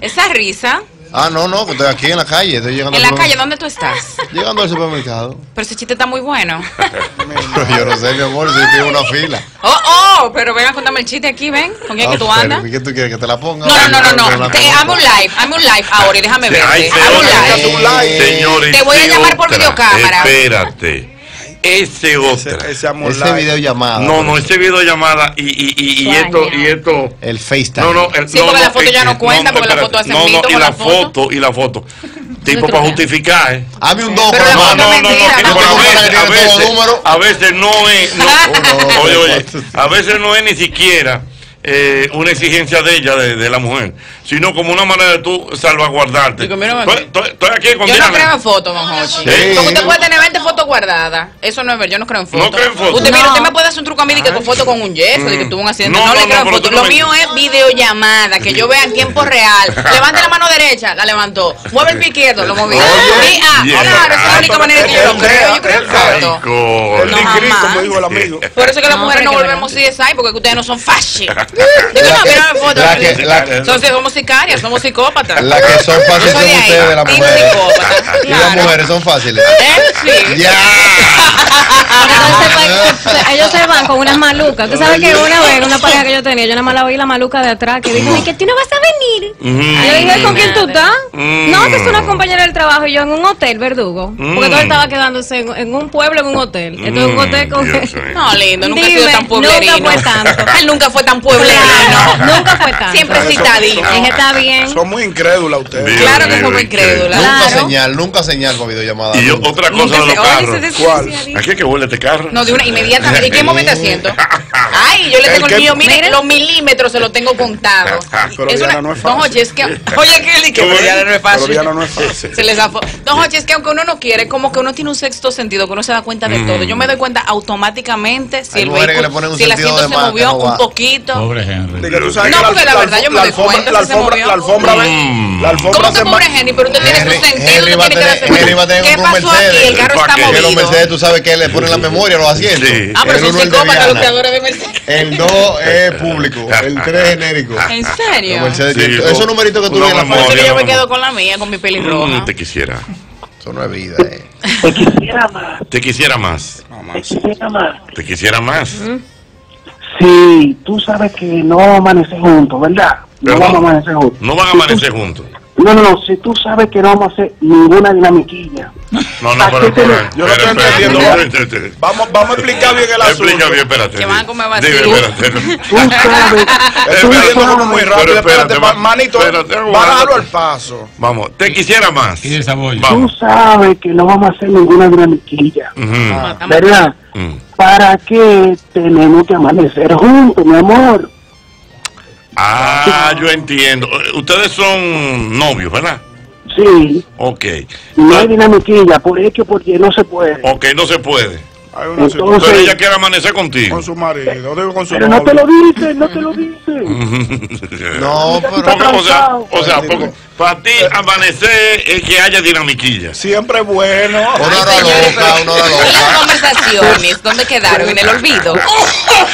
Speaker 7: Esa risa.
Speaker 3: Ah, no, no, que estoy aquí en la calle. Estoy llegando
Speaker 7: En la calle, ¿dónde tú estás?
Speaker 3: Llegando al supermercado.
Speaker 7: Pero ese chiste está muy bueno.
Speaker 3: Pero yo no sé, mi amor, si estoy en una fila.
Speaker 7: Oh, oh, pero ven a contarme el chiste aquí, ven. ¿Con quién es que tú
Speaker 3: Ah, pero,
Speaker 7: andas?
Speaker 3: ¿y ¿Qué tú quieres? ¿Que te la ponga?
Speaker 7: No, no, no, no, no. Te, hazme un live, hazme un live ahora y déjame
Speaker 1: Sí,
Speaker 7: verte. Hazme un live.
Speaker 1: Señores,
Speaker 7: Te voy a llamar por videocámara.
Speaker 1: Espérate. Ese
Speaker 2: Ese,
Speaker 1: otra.
Speaker 2: ese
Speaker 3: Ese videollamada.
Speaker 1: No, no, ese videollamada y, y, y, y esto, y esto.
Speaker 3: El FaceTime.
Speaker 1: No, no, el-
Speaker 7: Sí,
Speaker 1: no,
Speaker 7: porque
Speaker 1: no,
Speaker 7: la foto
Speaker 1: es
Speaker 7: ya
Speaker 1: que-
Speaker 7: no cuenta, porque la
Speaker 1: espérate.
Speaker 7: foto hace
Speaker 1: No, no,
Speaker 7: mito
Speaker 1: y la
Speaker 7: la foto.
Speaker 1: foto, y la foto. Tipo
Speaker 4: No
Speaker 1: para justificar, ¿eh?
Speaker 3: Hazme un dos,
Speaker 7: mentira,
Speaker 1: que
Speaker 7: no.
Speaker 1: por a veces, a veces, no es, no,
Speaker 3: no,
Speaker 1: oye,
Speaker 3: no,
Speaker 1: oye,
Speaker 3: no.
Speaker 1: a veces no es ni siquiera eh, una exigencia de ella, de, de la mujer, sino como una manera de tú salvaguardarte.
Speaker 7: Digo, mira,
Speaker 1: Estoy, estoy- estoy aquí con
Speaker 7: Yo no creo en fotos, don Hochi.
Speaker 1: Sí.
Speaker 7: Porque usted puede tener 20 fotos guardadas. Eso no es ver, yo no creo en fotos.
Speaker 1: ¿No cree en fotos?
Speaker 7: Usted, mira, usted me puede hacer un truco a mí de que con foto con un yeso, de que tuvo un accidente.
Speaker 1: No,
Speaker 7: No,
Speaker 1: no,
Speaker 7: le creo
Speaker 1: no,
Speaker 7: en fotos. Lo
Speaker 1: me-
Speaker 7: mío es videollamada, que yo vea en tiempo real. Levante la mano derecha, la levantó. Mueve el pie izquierdo, lo moví.
Speaker 1: Oye,
Speaker 7: ah,
Speaker 1: yeah.
Speaker 7: claro, esa es la única manera que yo lo creo. Yo creo en fotos. No,
Speaker 2: Dicri,
Speaker 7: jamás.
Speaker 2: como dijo el amigo.
Speaker 7: Por eso que las
Speaker 4: No,
Speaker 7: mujeres no volvemos CSI, porque ustedes no son fashion. Yo no mira la foto.
Speaker 3: La que- la-
Speaker 7: Son- somos sicarias, somos psicópatas.
Speaker 3: Las que son fáciles
Speaker 7: Yo soy de
Speaker 3: son ustedes, las mujeres.
Speaker 7: psicópata,
Speaker 3: Y las mujeres son fáciles.
Speaker 7: ¿Eh? Sí.
Speaker 3: Ya.
Speaker 4: Entonces, ellos se van con unas malucas. Tú sabes que una vez, una pareja que yo tenía, yo nada más la oí la maluca de atrás que dijo, "Ay, que tú no vas a venir.
Speaker 1: Mm.
Speaker 4: Yo dije, ¿con quién tú estás?
Speaker 1: Mm.
Speaker 4: No, que es una compañera del trabajo y yo en un hotel, verdugo. Porque todo estaba quedándose en, en un pueblo, en un hotel. Entonces, un hotel con.
Speaker 7: No, lindo, nunca ha
Speaker 4: Dime,
Speaker 7: sido tan pueblerino.
Speaker 4: nunca fue tanto.
Speaker 7: Él nunca fue tan pueblerino.
Speaker 4: Nunca fue tanto.
Speaker 7: Siempre citadino.
Speaker 4: Dije, está bien.
Speaker 2: Son muy incrédulas ustedes.
Speaker 1: Dios
Speaker 7: Claro que somos
Speaker 1: increíble.
Speaker 7: incrédulas.
Speaker 3: Nunca
Speaker 4: Claro.
Speaker 3: señal, nunca señal con videollamada.
Speaker 1: Y yo, otra cosa
Speaker 7: Nunca
Speaker 1: de los carros.
Speaker 2: ¿Cuál?
Speaker 7: desespecializa.
Speaker 1: ¿A qué que huele este carro?
Speaker 7: No, de una inmediatamente. ¿En qué momento asiento? Ay, yo le tengo el, mío, mire,
Speaker 4: Mira.
Speaker 7: los milímetros se los tengo contados.
Speaker 2: Pero Diana no es
Speaker 7: Don
Speaker 2: fácil.
Speaker 7: Jorge, es que, oye, que que
Speaker 1: ¿Cómo es?
Speaker 7: Diana no es
Speaker 2: Pero
Speaker 7: fácil.
Speaker 2: Diana no es fácil.
Speaker 7: Se les zafó. Don Jorge, es que aunque uno no quiere, como que uno tiene un sexto sentido, que uno se da cuenta de todo. Yo me doy cuenta automáticamente si
Speaker 3: Hay
Speaker 7: el vehículo, si el asiento se movió un poquito.
Speaker 5: Pobre Henry.
Speaker 7: No,
Speaker 2: que
Speaker 7: porque la verdad yo me doy cuenta se
Speaker 2: alfombra, la alfombra,
Speaker 1: Mm.
Speaker 2: la alfombra
Speaker 7: ¿Cómo
Speaker 2: se
Speaker 7: pobre Henry? Pero usted tiene su sentido.
Speaker 3: Henry
Speaker 7: usted
Speaker 3: va a
Speaker 7: tiene que
Speaker 3: tener-
Speaker 7: darse
Speaker 3: Henry va a tener
Speaker 7: ¿Qué
Speaker 3: un
Speaker 7: pasó
Speaker 3: Mercedes.
Speaker 7: aquí? El carro
Speaker 1: ¿Para
Speaker 7: está
Speaker 1: qué?
Speaker 3: Que los
Speaker 7: movido.
Speaker 3: Mercedes, tú sabes que le ponen la memoria a los asientos.
Speaker 1: Sí.
Speaker 7: Ah, pero
Speaker 3: El
Speaker 7: son psicópatas los creadores de Mercedes.
Speaker 3: El 2 es público, el 3 es genérico.
Speaker 7: ¿En
Speaker 3: Los
Speaker 7: serio?
Speaker 3: Mercedes,
Speaker 1: Sí,
Speaker 3: esos numeritos que tú ves en la
Speaker 1: memoria.
Speaker 7: Por eso
Speaker 3: foto,
Speaker 7: yo me quedo con la mía, con mi pelirroja.
Speaker 1: Mm, te quisiera.
Speaker 3: eso no es vida. Eh.
Speaker 10: Te quisiera más,
Speaker 1: Te quisiera más.
Speaker 2: No,
Speaker 10: te
Speaker 2: más.
Speaker 10: quisiera más.
Speaker 1: Te quisiera más.
Speaker 10: Sí, tú sabes que no vamos a amanecer juntos, ¿verdad? No vamos a amanecer juntos.
Speaker 1: No van a amanecer juntos.
Speaker 10: No, no, no, si tú sabes que no vamos a hacer ninguna dinamiquilla.
Speaker 1: No, no,
Speaker 10: ¿A
Speaker 1: pero, pero,
Speaker 2: Yo no estoy entendiendo. Vamos, vamos a explicar bien el asunto.
Speaker 1: Explica bien, espérate.
Speaker 7: Que van a comer vacío.
Speaker 1: Dime, espérate.
Speaker 10: Tú sabes,
Speaker 2: Estoy
Speaker 1: Espérate,
Speaker 2: viendo como muy
Speaker 1: pero
Speaker 2: rápido.
Speaker 1: espérate,
Speaker 2: manito, bájalo al paso.
Speaker 1: Vamos, te quisiera más.
Speaker 5: Y esa boya.
Speaker 10: tú sabes que no vamos a hacer ninguna dinamiquilla.
Speaker 1: Ujú.
Speaker 10: ¿Verdad?
Speaker 1: Mm.
Speaker 10: ¿Para qué tenemos que amanecer juntos, mi amor?
Speaker 1: Ah, yo entiendo. Ustedes son novios, ¿verdad?
Speaker 10: Sí,
Speaker 1: Ok.
Speaker 10: no hay dinamiquilla, por hecho, porque no se puede.
Speaker 1: Ok, no se puede.
Speaker 2: Hay una
Speaker 10: Entonces-
Speaker 1: Pero ella quiere amanecer contigo.
Speaker 2: con su marido, digo con su
Speaker 10: Pero no te
Speaker 2: novio.
Speaker 10: lo dice, no te lo dice.
Speaker 3: No, pero.
Speaker 1: Porque, o sea, o sea, porque para ti amanecer es que haya dinamiquilla.
Speaker 2: Siempre bueno.
Speaker 3: Una hora loca, una hora
Speaker 7: ¿Y las
Speaker 3: loca.
Speaker 7: conversaciones? ¿Dónde quedaron? ¿En el olvido?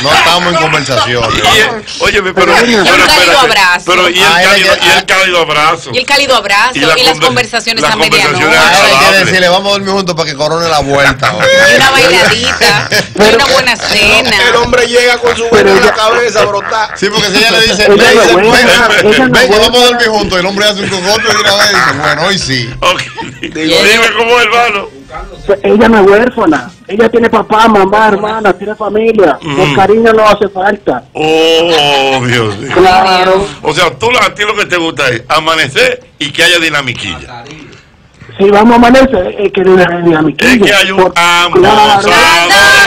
Speaker 3: No estamos en conversaciones.
Speaker 1: Y el- óyeme, pero, pero,
Speaker 7: cálido
Speaker 1: espérate,
Speaker 7: abrazo.
Speaker 1: pero y el
Speaker 3: Ah,
Speaker 1: cálido, y el cálido abrazo.
Speaker 7: Y el cálido abrazo
Speaker 1: Y
Speaker 7: y,
Speaker 1: la
Speaker 7: las
Speaker 1: conver-
Speaker 7: conversaciones
Speaker 1: las
Speaker 7: a medianoche.
Speaker 1: conversaciones
Speaker 3: A él hay que decirle, vamos a dormir juntos para que corone la vuelta.
Speaker 7: Y una Y una buena cena.
Speaker 2: El hombre llega con su vena en la cabeza, brotar.
Speaker 3: Sí, porque si ella le dice,
Speaker 10: Ella
Speaker 3: ven,
Speaker 10: no
Speaker 3: ven, ven, vamos a dormir juntos, y el hombre hace un cogote de una vez y dice, bueno, hoy sí.
Speaker 1: Dime cómo es, hermano.
Speaker 10: Ella no es huérfana, ella tiene papá, mamá, hermana, tiene familia. El cariño no hace falta.
Speaker 1: Oh, Dios mío.
Speaker 10: Claro,
Speaker 1: O sea, tú lo- a ti lo que te gusta es amanecer y que haya dinamiquilla.
Speaker 10: Si vamos a amanecer, es que es dinamiquilla.
Speaker 1: Es que hay un
Speaker 10: Por-
Speaker 1: ambos
Speaker 10: claro.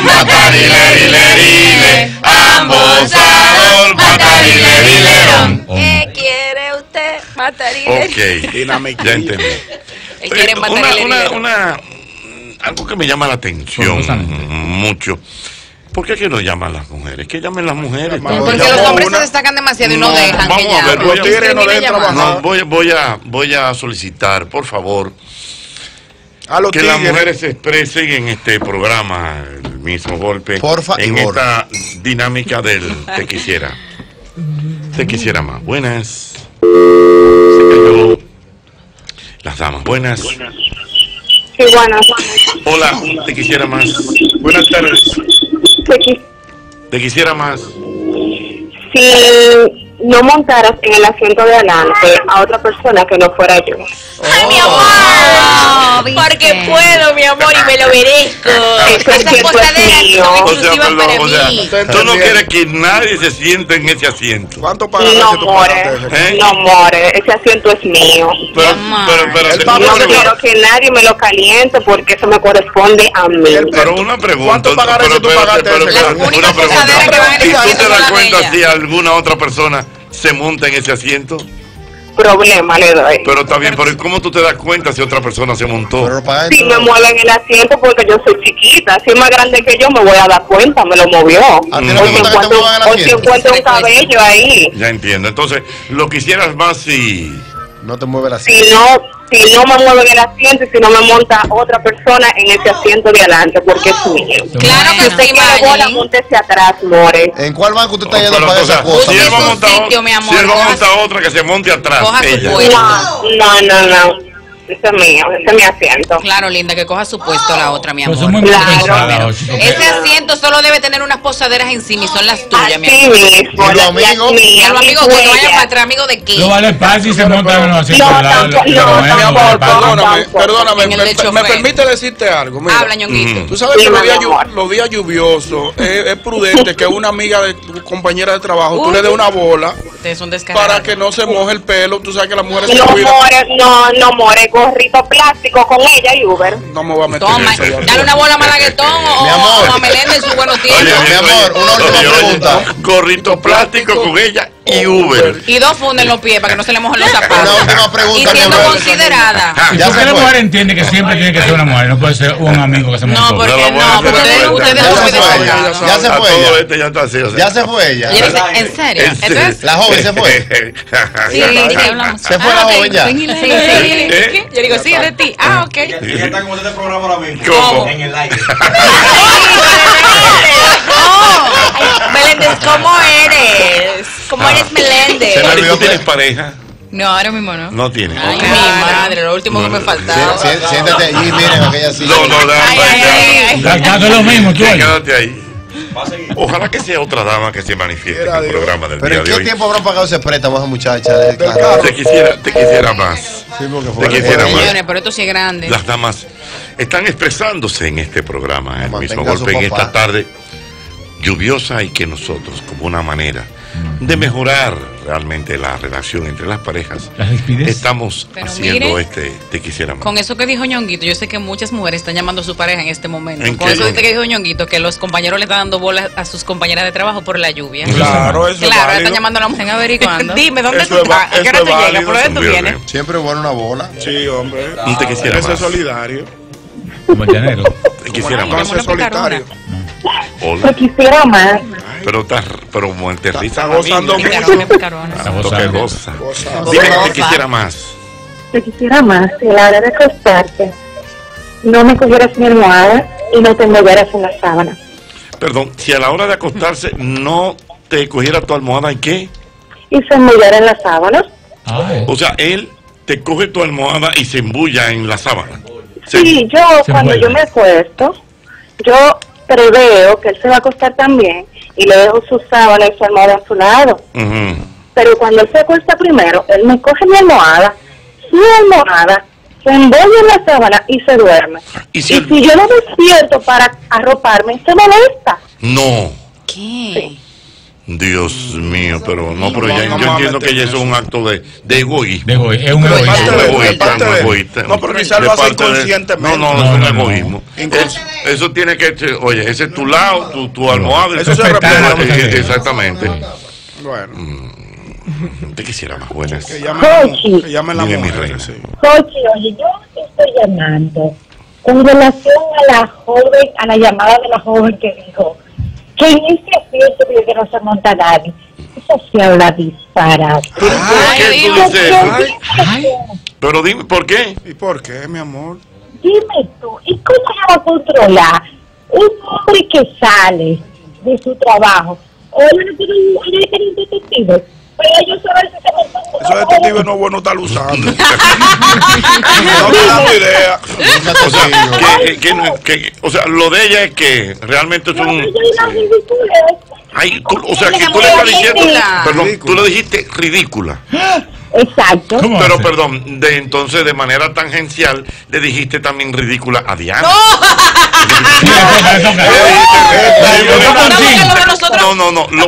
Speaker 1: matarilerile, ambos sabor, matarilerile.
Speaker 7: ¿Qué quiere usted? Matar y
Speaker 1: Ok,
Speaker 2: Dinamiquilla.
Speaker 1: ya entendí.
Speaker 7: Él quiere
Speaker 1: Eh,
Speaker 7: matar
Speaker 1: una,
Speaker 7: y
Speaker 1: una, una- algo que me llama la atención mucho. ¿Por qué que no llaman las mujeres? Que llamen las mujeres.
Speaker 7: Porque los hombres
Speaker 2: una-
Speaker 7: se destacan demasiado y no,
Speaker 1: No,
Speaker 7: dejan
Speaker 1: vamos
Speaker 7: que
Speaker 1: a ver,
Speaker 7: llamen.
Speaker 1: voy a-
Speaker 2: Los tigres no
Speaker 1: voy, voy, a, voy a solicitar, por favor,
Speaker 2: A los
Speaker 1: que las mujeres se expresen en este programa, el mismo golpe,
Speaker 3: Por favor.
Speaker 1: en esta dinámica del te quisiera. Te quisiera más. Buenas. Se cayó. Las damas, buenas.
Speaker 11: Sí, bueno,
Speaker 1: Hola, te quisiera más.
Speaker 2: Buenas tardes.
Speaker 1: Te quisiera más.
Speaker 11: si no montaras en el asiento de adelante a otra persona que no fuera yo.
Speaker 7: ¡Ay, mi amor!
Speaker 4: Oh.
Speaker 7: Porque puedo, mi amor, y me lo merezco.
Speaker 11: Eso es
Speaker 7: Esas
Speaker 11: cierto,
Speaker 7: posaderas
Speaker 11: tío.
Speaker 7: son
Speaker 1: O sea,
Speaker 7: exclusivas
Speaker 1: perdón,
Speaker 7: para
Speaker 1: o sea,
Speaker 7: mí.
Speaker 1: tú no quieres que nadie se siente en ese asiento.
Speaker 2: ¿Cuánto pagas
Speaker 11: No, more.
Speaker 1: ¿Eh?
Speaker 11: No, more, ese asiento es mío.
Speaker 1: Pero, pero, una
Speaker 2: Pablo
Speaker 11: No
Speaker 1: pregunta.
Speaker 11: quiero que nadie me lo caliente porque eso me corresponde a mí.
Speaker 1: Pero una pregunta.
Speaker 2: ¿Cuánto pagarás
Speaker 1: pero
Speaker 2: si tú pagaste
Speaker 1: pero una pregunta. ¿Y tú te das
Speaker 7: de
Speaker 1: cuenta si alguna otra persona se monta en ese asiento?
Speaker 11: Problema le doy.
Speaker 1: Pero está bien, pero ¿cómo tú te das cuenta si otra persona se montó?
Speaker 3: Pero para
Speaker 11: Si me mueven el asiento porque yo soy chiquita, si es más grande que yo me voy a dar cuenta, me lo movió.
Speaker 3: ¿A ti no
Speaker 11: O
Speaker 3: te
Speaker 11: si encuentro,
Speaker 3: muevan el
Speaker 11: o si
Speaker 3: asiento?
Speaker 11: encuentro un cabello ahí.
Speaker 1: Ya entiendo. Entonces, lo quisieras más si.
Speaker 3: No te mueve la
Speaker 8: si no, si no me muevo en el asiento y si no me monta otra persona en ese asiento de adelante, porque es mío.
Speaker 7: Claro que
Speaker 8: Usted
Speaker 7: sí,
Speaker 8: quiere bola, montese atrás, more.
Speaker 3: ¿En cuál banco usted está yendo para esa cosa?
Speaker 1: Si él va a montar otra, si que se monte atrás.
Speaker 8: No, no, no, no. Ese es mío, ese es mi asiento.
Speaker 7: Claro, linda, que coja su puesto la otra, mi amor.
Speaker 5: muy
Speaker 8: Claro.
Speaker 7: Ese asiento solo debe tener unas posaderas encima y son las tuyas, mi amor.
Speaker 8: mismo,
Speaker 3: ¿Y los amigos?
Speaker 7: los amigos que no vayan para atrás, amigos de qué.
Speaker 5: Lo vale paz y se montan en los asientos
Speaker 8: No, no,
Speaker 2: perdóname, perdóname, me, permite decirte algo. Mira,
Speaker 7: Habla, ñonguito.
Speaker 2: Tú sabes que los días, lluviosos es, es prudente que una amiga de tu compañera de trabajo tú le des una bola para que no se moje el pelo. Tú sabes que las mujeres se
Speaker 8: No no, no more, gorrito plástico con ella y Uber.
Speaker 2: No me voy a meter
Speaker 7: Toma,
Speaker 2: ya.
Speaker 7: dale una bola a Malaguetón o,
Speaker 3: Mi amor.
Speaker 7: o a Meléndez en su buenos tiempos.
Speaker 3: Oye, mi amor, una última pregunta.
Speaker 1: Gorrito plástico con ella y Uber.
Speaker 7: Y dos fundas en los pies para que no se le mojen los
Speaker 3: Una
Speaker 7: zapatos.
Speaker 3: última pregunta,
Speaker 7: Y siendo considerada.
Speaker 5: Tú
Speaker 3: se
Speaker 5: que la mujer entiende que siempre tiene que ser una mujer, no puede ser un amigo que se montó.
Speaker 7: No, porque
Speaker 1: No,
Speaker 7: no, porque ustedes ustedes
Speaker 3: ya se fue,
Speaker 7: descarados.
Speaker 3: ya se fue ella.
Speaker 1: este ya está así. o sea.
Speaker 3: Ya se fue ella.
Speaker 7: Ella ¿En serio?
Speaker 1: En serio.
Speaker 7: Entonces,
Speaker 3: La joven se fue.
Speaker 7: sí, hablamos.
Speaker 3: Se fue la
Speaker 7: Ah, ok.
Speaker 3: joven ya.
Speaker 7: Sí, sí.
Speaker 1: ¿Eh?
Speaker 7: Yo digo, sí, es de ti. Ah, ok.
Speaker 6: Ella está como este programa ahora mismo.
Speaker 1: ¿Cómo?
Speaker 6: En el aire.
Speaker 7: Oh, Meléndez, ¿cómo eres? ¿Cómo eres Meléndez?
Speaker 3: Se me
Speaker 1: Mari,
Speaker 3: olvidó
Speaker 1: ¿Tú tienes pareja?
Speaker 7: No, ahora mismo no.
Speaker 1: No tiene.
Speaker 7: Ay, mi madre, lo último que me faltaba.
Speaker 3: sí, Siéntate allí, miren aquella silla.
Speaker 1: No, no, déjame
Speaker 7: Ay, ay, ay, ay.
Speaker 1: ya.
Speaker 5: Lo mismo, tú.
Speaker 1: Quédate ahí. Ojalá que sea otra dama que se manifieste en el programa del
Speaker 3: Pero
Speaker 1: día
Speaker 3: ¿en
Speaker 1: de
Speaker 3: qué
Speaker 1: hoy.
Speaker 3: tiempo habrán pagado ese préstamo a esa muchacha del
Speaker 2: Del
Speaker 3: carro?
Speaker 2: carro.
Speaker 1: Te quisiera, te quisiera más.
Speaker 3: Sí, porque
Speaker 1: Te quisiera más.
Speaker 7: Señores, pero esto sí es grande.
Speaker 1: Las damas están expresándose en este programa, el mismo golpe en esta tarde lluviosa y que nosotros, como una manera de mejorar realmente la relación entre las parejas,
Speaker 5: Las
Speaker 1: estamos
Speaker 7: Pero
Speaker 1: haciendo
Speaker 7: mire,
Speaker 1: este Te quisiera más.
Speaker 7: Con eso que dijo Ñonguito, yo sé que muchas mujeres están llamando a su pareja en este momento.
Speaker 1: ¿En
Speaker 7: Con
Speaker 1: qué?
Speaker 7: eso que dijo Ñonguito, que los compañeros le están dando bolas a sus compañeras de trabajo por la lluvia.
Speaker 2: Claro, eso es
Speaker 7: Claro,
Speaker 2: válido.
Speaker 7: están llamando a la mujer.
Speaker 4: Averiguando.
Speaker 7: Dime, ¿dónde
Speaker 2: Eso
Speaker 7: tú
Speaker 2: es
Speaker 7: estás? ¿A qué hora
Speaker 2: es
Speaker 7: tú llegas? ¿Por dónde tú
Speaker 1: Bien,
Speaker 7: vienes?
Speaker 1: bien.
Speaker 3: Siempre es bueno una bola.
Speaker 2: Sí, hombre.
Speaker 1: No te quisiera más.
Speaker 2: es solidario.
Speaker 5: Como el llanero.
Speaker 1: Te quisiera más.
Speaker 2: Es
Speaker 1: Hola.
Speaker 8: quisiera más.
Speaker 1: Pero estás, pero muerte risa.
Speaker 2: Está gozando mucho.
Speaker 5: Está
Speaker 1: Lo que goza. Dime que te quisiera más.
Speaker 8: Te quisiera más si a la hora de acostarte no me cogieras mi almohada y no te envolvieras en la sábana.
Speaker 1: Perdón, si a la hora de acostarse no te cogiera tu almohada, ¿en qué?
Speaker 8: Y se envolviera en la sábana.
Speaker 5: Ay.
Speaker 1: O sea, él te coge tu almohada y se embulla en la sábana. Se-
Speaker 8: Sí, yo
Speaker 5: Se
Speaker 8: cuando
Speaker 5: envuelve.
Speaker 8: yo me acuesto, yo preveo que él se va a acostar también y le dejo su sábana y su almohada a su lado. Pero cuando él se acuesta primero, él me coge mi almohada, su almohada, se envuelve en la sábana y se duerme.
Speaker 1: Y
Speaker 8: Y
Speaker 1: si
Speaker 8: yo no despierto para arroparme, se molesta.
Speaker 1: No.
Speaker 7: ¿Qué?
Speaker 1: Dios mío, pero no, pero
Speaker 2: No,
Speaker 1: ya,
Speaker 2: no
Speaker 1: yo entiendo que ya eso es un acto de, de egoísmo.
Speaker 5: De egoí- es un egoísmo.
Speaker 2: parte de- de
Speaker 1: egoísta,
Speaker 2: de-
Speaker 1: egoísta.
Speaker 2: No, pero quizás lo hace inconscientemente.
Speaker 1: No, no,
Speaker 5: No,
Speaker 1: es un
Speaker 5: no, no.
Speaker 1: egoísmo. Eso tiene que, ser- oye, ese es tu lado, tu, tu almohada.
Speaker 2: Eso se
Speaker 5: Respetar,
Speaker 2: respeta.
Speaker 5: vamos a
Speaker 1: Eh. Exactamente.
Speaker 2: Bueno,
Speaker 1: Te quisiera más buenas.
Speaker 2: que llamen,
Speaker 8: Jochi.
Speaker 2: que llamen la
Speaker 1: Dime, mi
Speaker 2: mujer.
Speaker 1: reina.
Speaker 2: sí.
Speaker 8: Jochi, oye, yo estoy llamando con relación a la joven, a la llamada de la joven que dijo que en este asiento dice que no se monta nadie. Eso se habla disparate.
Speaker 1: ¿Por
Speaker 7: Ay,
Speaker 1: qué tú
Speaker 7: digo,
Speaker 1: dices eso?
Speaker 2: Ay,
Speaker 5: Ay.
Speaker 1: Pero dime, ¿por qué?
Speaker 2: ¿Y por qué, mi amor?
Speaker 8: Dime tú, ¿y cómo se va a controlar un hombre que sale de su trabajo? O un detective. Pero ellos saben
Speaker 2: Esos detectives no es bueno estar usando. no me dando idea.
Speaker 1: O sea, que, que- que- que- o sea, lo de ella es que realmente es
Speaker 8: No,
Speaker 1: un... Ay, tú- o sea, que tú le estás diciendo...
Speaker 7: Ridícula.
Speaker 1: Perdón, tú le dijiste ridícula.
Speaker 8: Exacto.
Speaker 5: ¿Cómo
Speaker 1: Pero
Speaker 5: hace?
Speaker 1: perdón, de entonces de manera tangencial le dijiste también ridícula a Diana. Eh,
Speaker 5: Yo
Speaker 1: no,
Speaker 7: a.
Speaker 1: No, no, no. Lo,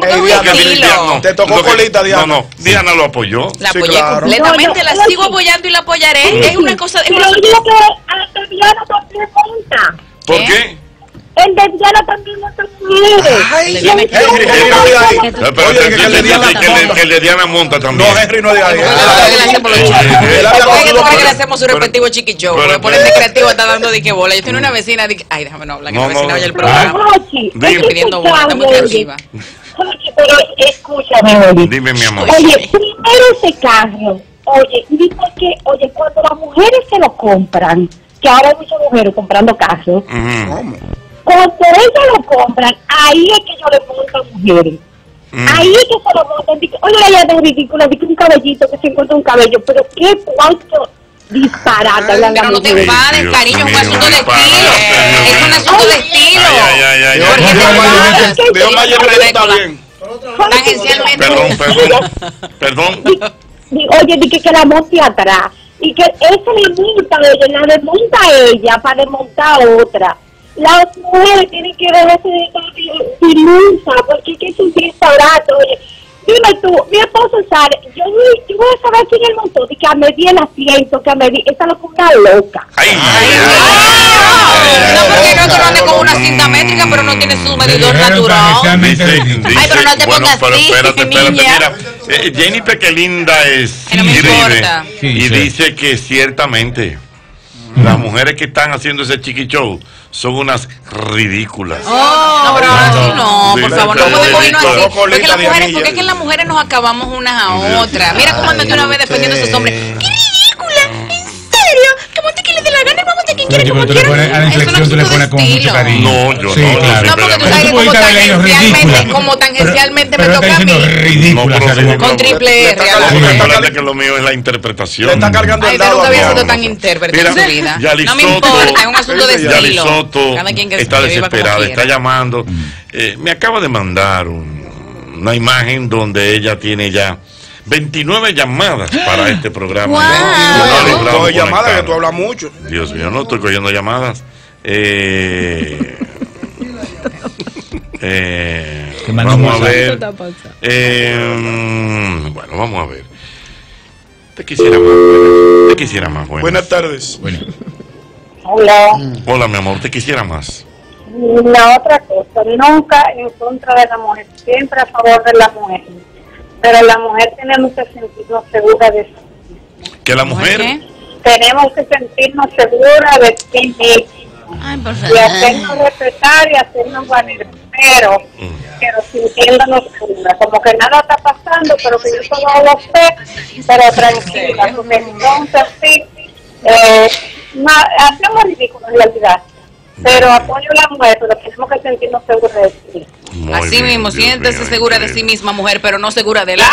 Speaker 1: no,
Speaker 2: Te tocó
Speaker 1: lo que-
Speaker 2: colita, Diana.
Speaker 1: No, no, Diana lo apoyó.
Speaker 7: La
Speaker 2: Sí,
Speaker 7: apoyé
Speaker 2: claro.
Speaker 7: completamente,
Speaker 8: No, no,
Speaker 7: la
Speaker 8: no,
Speaker 7: sigo apoyando y la apoyaré. Es una cosa. es
Speaker 8: Pero
Speaker 7: una-
Speaker 8: yo digo que hasta Diana monta.
Speaker 1: ¿Por
Speaker 7: ¿Qué?
Speaker 8: El de Diana también
Speaker 2: no.
Speaker 1: Eh,
Speaker 2: le- monta.
Speaker 1: que le Diana monta también.
Speaker 2: No, Henry, no diga ahí.
Speaker 7: Que le hacemos
Speaker 1: Eh, eh,
Speaker 2: su
Speaker 7: respectivo chiqui show.
Speaker 1: pero-
Speaker 7: Porque por este creativo está dando de que bola. Yo tengo una vecina de que. Ay, déjame no hablar, que la vecina oye el programa.
Speaker 8: Jochi,
Speaker 1: Dime.
Speaker 8: es
Speaker 7: Pidiendo bola, está muy creativa.
Speaker 8: Pero escúchame, Oli.
Speaker 1: Dime, mi amor.
Speaker 8: Oye, primero ese carro, oye, y porque, oye, cuando las mujeres se lo compran, que ahora hay muchas mujeres comprando casos,
Speaker 1: Ujú.
Speaker 8: Cuando ellas lo compran, ahí es que yo le monto a mujeres.
Speaker 1: Mm.
Speaker 8: Ahí es que se lo montan. Dice, Oye, ella es ridícula, dice un cabellito que se encuentra un cabello, pero qué cuánto disparate las
Speaker 7: Pero no te enfades, cariño, es un asunto de estilo. Es un asunto de estilo.
Speaker 1: Ay, ay, ay, ay,
Speaker 7: ¿Por
Speaker 1: ay.
Speaker 7: qué te enfadas?
Speaker 2: Dios Mayer me está bien.
Speaker 7: Tangencialmente.
Speaker 1: Perdón, perdón, perdón.
Speaker 8: Di- Oye, dije que la monte atrás. Y que esa le monta a ella, la desmonta a ella para desmontar a otra. Las mujeres tienen que dejarse de estar ilusa, porque es que es un disparate. Oye, dime tú, mi esposo sale, yo, voy- yo voy a saber quién él montó, de que a medir el asiento, que a medir, esa es una loca.
Speaker 1: Ay, ay, ay,
Speaker 7: No, porque no, tú no andes con una cinta métrica, pero no tienes su medidor natural. Ay, pero no te
Speaker 1: bueno,
Speaker 7: pongas
Speaker 1: pero
Speaker 7: así,
Speaker 1: espérate, espérate, mira, eh, Jenny Pequelinda es
Speaker 7: Que no me
Speaker 1: escribe y
Speaker 5: sí.
Speaker 1: dice que ciertamente las mujeres que están haciendo ese chiqui show son unas ridículas.
Speaker 7: No, pero así no, por favor, no podemos irnos
Speaker 1: sí,
Speaker 7: así.
Speaker 2: sí.
Speaker 7: Porque las mujeres, porque es que las mujeres nos acabamos unas a otras. Mira cómo andan de una vez defendiendo a esos hombres. ¡Qué ridícula! ¿En serio? ¿Cómo te que le dé la gana? A quien quiere como quiera.
Speaker 5: a la inflexión tú le pones como mucho cariño.
Speaker 1: No, yo
Speaker 5: sí,
Speaker 1: no,
Speaker 5: Claro.
Speaker 7: No, porque tú sabes como tangencialmente,
Speaker 5: ridícula.
Speaker 7: como tangencialmente me
Speaker 5: Pero
Speaker 7: toca a mí.
Speaker 5: ridícula.
Speaker 7: Con triple
Speaker 2: le
Speaker 7: R.
Speaker 2: está
Speaker 7: a la
Speaker 2: calando-
Speaker 1: Porque
Speaker 7: vez.
Speaker 2: está
Speaker 1: acuérdate que lo mío es la interpretación.
Speaker 2: Le está cargando el dado.
Speaker 7: nunca había sido tan intérprete en su vida. No me importa, es un asunto de estilo. Que
Speaker 1: está
Speaker 7: que
Speaker 1: desesperada, está llamando. Eh, me acaba de mandar un- una imagen donde ella tiene ya 29 llamadas para este programa. Yo no
Speaker 2: No,
Speaker 1: logrado
Speaker 2: no, llamada
Speaker 1: conectar.
Speaker 2: que tú hablas mucho.
Speaker 1: Dios mío, no estoy cogiendo llamadas. Eh, eh, vamos a ver. Eh, bueno, vamos a ver. Te quisiera más. buenas. Te quisiera más. buenas.
Speaker 2: Buenas tardes.
Speaker 8: Hola.
Speaker 1: Hola, mi amor. Te quisiera más.
Speaker 8: La otra cosa, nunca en contra de la mujer, siempre a favor de la mujer. Pero la mujer tenemos que sentirnos seguras de sí.
Speaker 1: Que la
Speaker 7: ¿Por
Speaker 1: mujer.
Speaker 7: qué?
Speaker 8: Tenemos que sentirnos seguras de sí mismos
Speaker 7: Ay, por
Speaker 8: y hacernos respetar y hacernos valer. Pero, pero sintiéndonos seguras, como que nada está pasando, pero que yo todo lo sé, pero tranquila, porque entonces sí, eh, hacemos ridículo en realidad. Pero apoyo a la mujer, pero tenemos que sentirnos seguras de sí.
Speaker 1: Muy
Speaker 7: Así
Speaker 1: bien,
Speaker 7: mismo,
Speaker 1: Dios
Speaker 7: siéntese
Speaker 1: mío,
Speaker 7: segura de sí misma, mujer, pero no segura de la.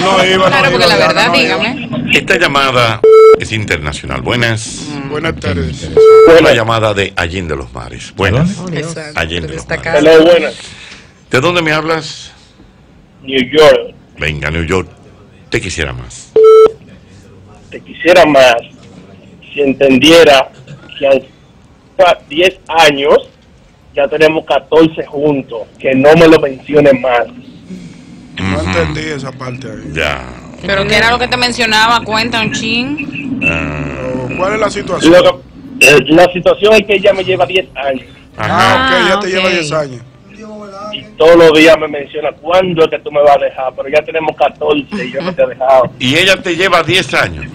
Speaker 2: No iba, no
Speaker 7: Claro, porque
Speaker 2: iba,
Speaker 7: la verdad,
Speaker 2: no
Speaker 7: dígame.
Speaker 1: Esta llamada es internacional. Buenas.
Speaker 2: Buenas tardes.
Speaker 1: Una llamada de Allende los Mares. Buenas. Allende los Mares.
Speaker 9: Hello, buenas.
Speaker 1: ¿De dónde me hablas?
Speaker 9: New York.
Speaker 1: Venga, New York. Te quisiera más.
Speaker 9: Te quisiera más si entendiera que lleva 10 años, ya tenemos 14 juntos. Que no me lo menciones más.
Speaker 2: No entendí esa parte ahí.
Speaker 1: Ya.
Speaker 7: Pero que era lo que te mencionaba, cuenta un chin.
Speaker 1: Ah,
Speaker 2: Pero, ¿Cuál es la situación?
Speaker 9: Lo eh, la situación es que ella me lleva 10 años.
Speaker 1: ajá.
Speaker 2: Ah, ok, ya
Speaker 4: Ah,
Speaker 2: te lleva 10 años.
Speaker 9: Y todos los días me menciona cuándo es que tú me vas a dejar. Pero ya tenemos 14 y yo no te he dejado.
Speaker 1: Y ella te lleva 10 años.